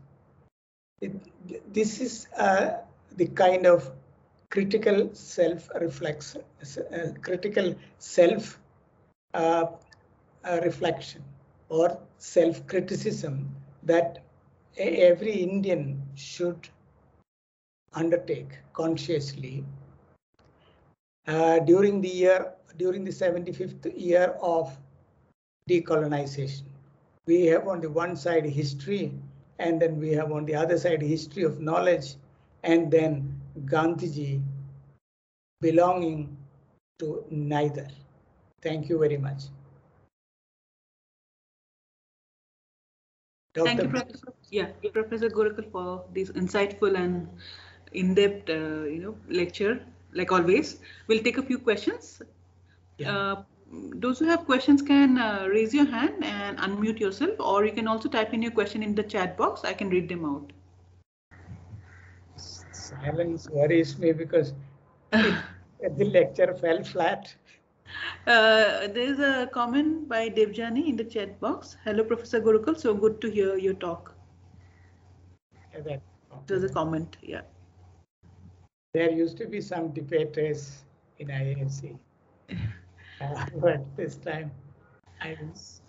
It, this is uh, the kind of critical self-reflection, uh, critical self uh, uh, reflection or self-criticism that every Indian should undertake consciously uh, during the year during the 75th year of decolonization. We have on the one side history, and then we have on the other side history of knowledge, and then Gandhiji belonging to neither. Thank you very much. Dr. Thank you, Professor. Yeah, Professor Gurukkal, for this insightful and in-depth, uh, you know, lecture like always. We'll take a few questions. Yeah. Uh, those who have questions can uh, raise your hand and unmute yourself, or you can also type in your question in the chat box. I can read them out. Silence worries me because the lecture fell flat. Uh, there's a comment by Devjani in the chat box. Hello, Professor Gurukkal. So good to hear your talk. There's a comment. Yeah there used to be some debaters in IISc, uh, but this time I was.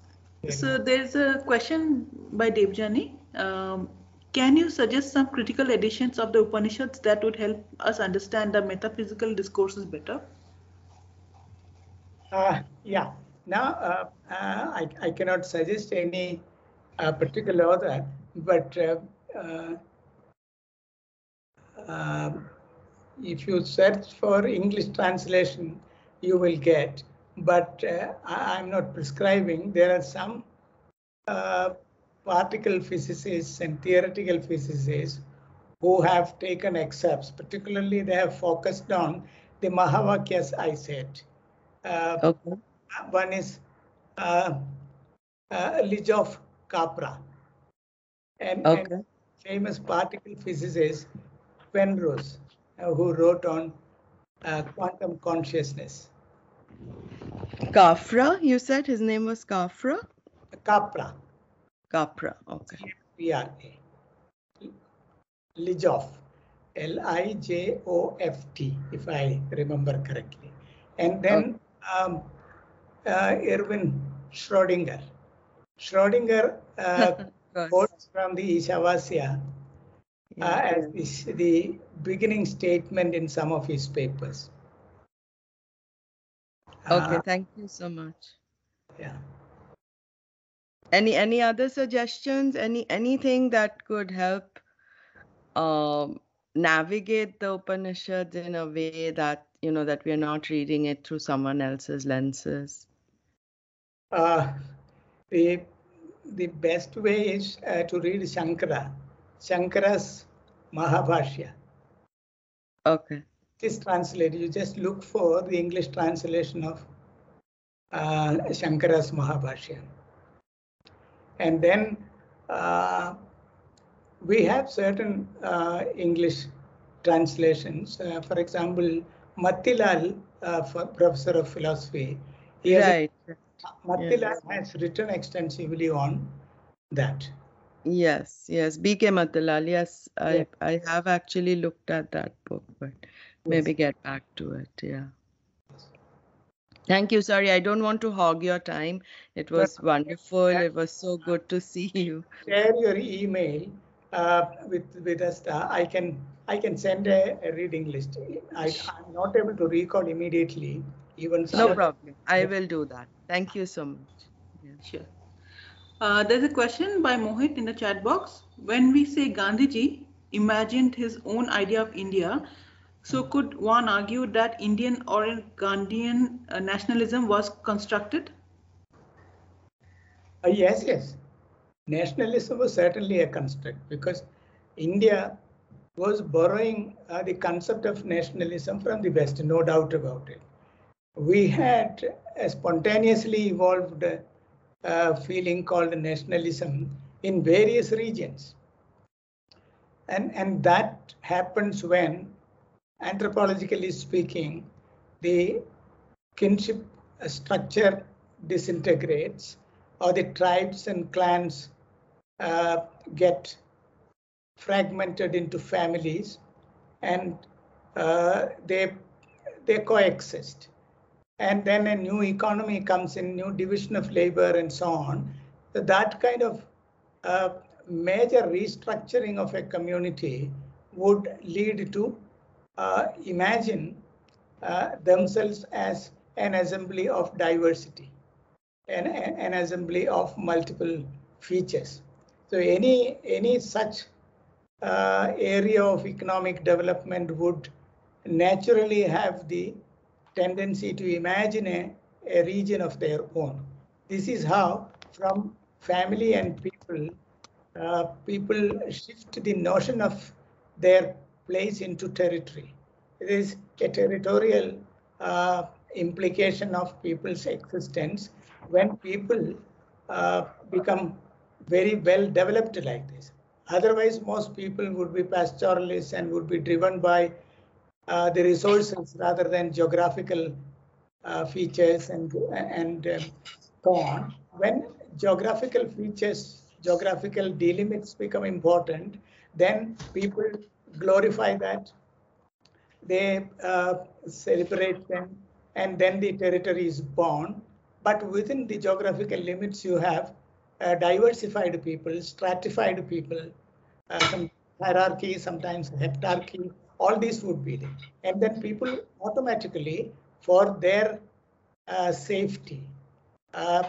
So there's a question by Devjani. Um, can you suggest some critical editions of the Upanishads that would help us understand the metaphysical discourses better? Uh, yeah. Now, uh, uh, I, I cannot suggest any uh, particular author, but uh, uh, if you search for English translation, you will get. But uh, I, am not prescribing. There are some uh, particle physicists and theoretical physicists who have taken excerpts. Particularly, they have focused on the Mahavakyas I said. Uh, okay. One is uh, uh, Ljoff Capra, and, okay. and famous particle physicist Penrose. Uh, who wrote on uh, quantum consciousness. Kafra, you said his name was Kafra? Capra. Capra, okay. P-R-A. Ljoff, L-I-J-O-F-T, if I remember correctly. And then okay. um, uh, Erwin Schrodinger. Schrodinger uh, quotes from the Ishavasya uh, as the beginning statement in some of his papers. Okay, uh, thank you so much. Yeah. Any any other suggestions? Any anything that could help um, navigate the Upanishads in a way that you know that we are not reading it through someone else's lenses? Uh, the the best way is uh, to read Shankara, Shankara's Mahabhashya. Okay. This translated. You just look for the English translation of uh, Shankara's Mahabhashya. And then uh, we have certain uh, English translations. Uh, for example, Matilal uh, professor of philosophy. He right. Mattila yes. has written extensively on that. Yes, yes. B.K. Matilal. Yes, I, I have actually looked at that book, but maybe get back to it. Yeah. Thank you. Sorry, I don't want to hog your time. It was wonderful. It was so good to see you. Share your email uh, with with us. Uh, I can I can send a, a reading list. I, am not able to recall immediately. Even no problem. I will do that. Thank you so much. Yeah. Sure. Uh, there's a question by Mohit in the chat box. When we say Gandhiji imagined his own idea of India, so could one argue that Indian or Gandhian uh, nationalism was constructed? Uh, yes, yes. Nationalism was certainly a construct because India was borrowing uh, the concept of nationalism from the West, no doubt about it. We had a spontaneously evolved uh, feeling called nationalism in various regions. And, and that happens when anthropologically speaking, the kinship structure disintegrates or the tribes and clans uh, get fragmented into families and uh, they they coexist and then a new economy comes in new division of labor and so on that kind of uh, major restructuring of a community would lead to uh, imagine uh, themselves as an assembly of diversity, an, an assembly of multiple features. So any, any such uh, area of economic development would naturally have the tendency to imagine a, a region of their own. This is how from family and people, uh, people shift the notion of their place into territory. It is a territorial uh, implication of people's existence when people uh, become very well developed like this. Otherwise, most people would be pastoralists and would be driven by uh, the resources rather than geographical uh, features and and um, so on. When geographical features, geographical delimits become important, then people glorify that, they uh, celebrate them, and then the territory is born. But within the geographical limits, you have uh, diversified people, stratified people, uh, some hierarchy, sometimes heterarchy, all these would be there. And then people automatically, for their uh, safety, uh,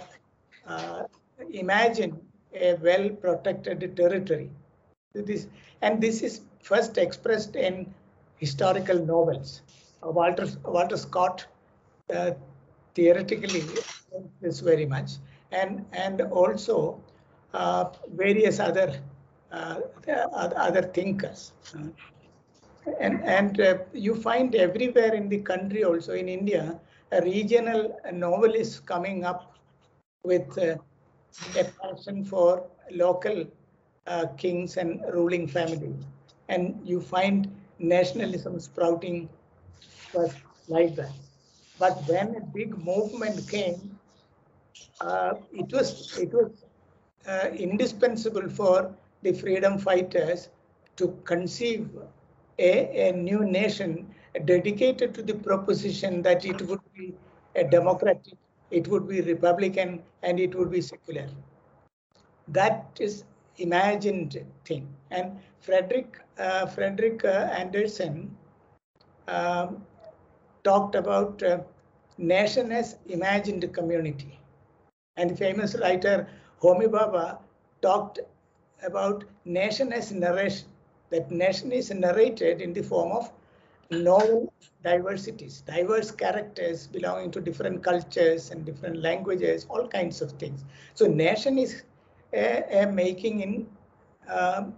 uh, imagine a well protected territory. This, and this is first expressed in historical novels. Uh, Walter, Walter Scott uh, theoretically this very much, and and also uh, various other other thinkers. And and uh, you find everywhere in the country, also in India, a regional novelist coming up with uh, a passion for local kings and ruling families and you find nationalism sprouting like that. But when a big movement came, uh, it was it was uh, indispensable for the freedom fighters to conceive a, a new nation dedicated to the proposition that it would be a democratic, it would be republican, and it would be secular. That is imagined thing. And Frederick uh, Frederick uh, Anderson um, talked about uh, nation as imagined community. And famous writer Homi Bhabha talked about nation as narration. That nation is narrated in the form of novel diversities, diverse characters belonging to different cultures and different languages, all kinds of things. So nation is a, a making in um,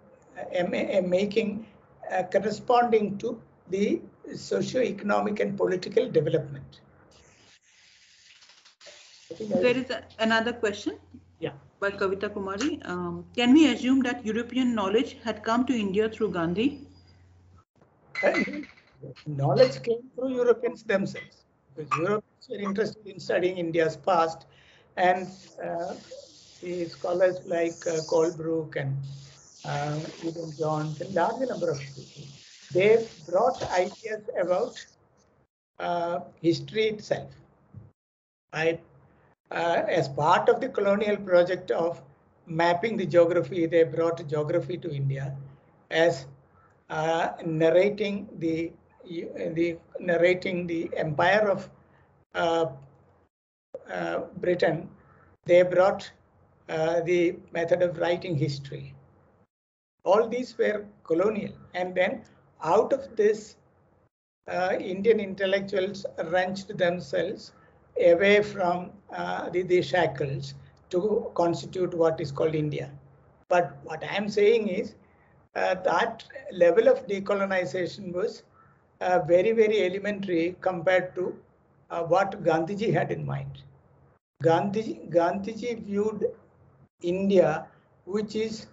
a, a, making uh, corresponding to the socio-economic and political development. There is a, another question. By Kavita Kumari. Um, can we assume that European knowledge had come to India through Gandhi? Knowledge came through Europeans themselves. Because Europeans were interested in studying India's past, and uh, the scholars like uh, Colebrooke and uh, Eden Johns and large number of people, they brought ideas about uh, history itself. Right? Uh, as part of the colonial project of mapping the geography, they brought geography to India as uh, narrating the the narrating the empire of uh, uh, Britain. They brought uh, the method of writing history. All these were colonial, and then out of this, uh, Indian intellectuals wrenched themselves away from uh, the, the shackles to constitute what is called India. But what I am saying is uh, that level of decolonization was uh, very, very elementary compared to uh, what Gandhiji had in mind. Gandhiji, Gandhiji viewed India, which is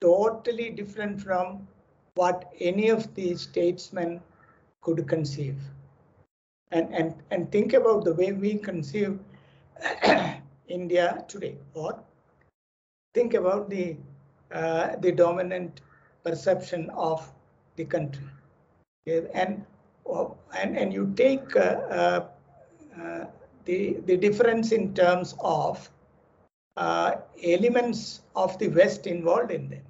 totally different from what any of the statesmen could conceive. And, and, and think about the way we conceive India today, or think about the, uh, the dominant perception of the country. And, and, and you take uh, uh, uh, the, the difference in terms of uh, elements of the West involved in them.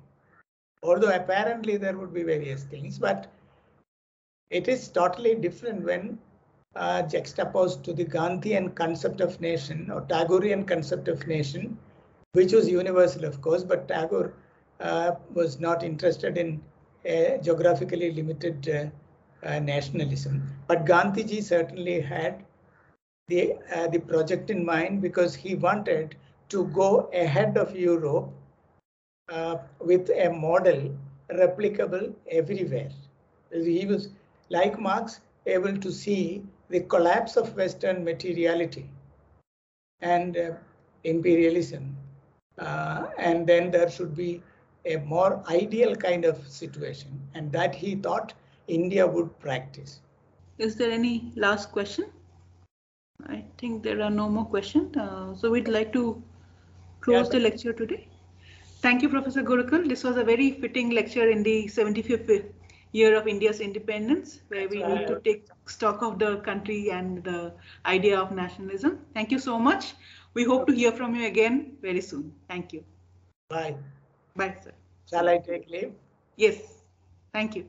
Although apparently there would be various things, but it is totally different when uh, juxtaposed to the Gandhian concept of nation or Tagorean concept of nation, which was universal, of course, but Tagore uh, was not interested in a geographically limited uh, uh, nationalism. But Gandhiji certainly had the, uh, the project in mind because he wanted to go ahead of Europe with a model replicable everywhere. He was, like Marx, able to see the collapse of Western materiality and uh, imperialism. Uh, and then there should be a more ideal kind of situation, and that he thought India would practice. Is there any last question? I think there are no more questions. Uh, so we'd like to close yeah, the lecture today. Thank you, Professor Gurukkal. This was a very fitting lecture in the 75th year of India's independence, where we need to take stock of the country and the idea of nationalism. Thank you so much. We hope to hear from you again very soon. Thank you. Bye. Bye, sir. Shall I take leave? Yes. Thank you.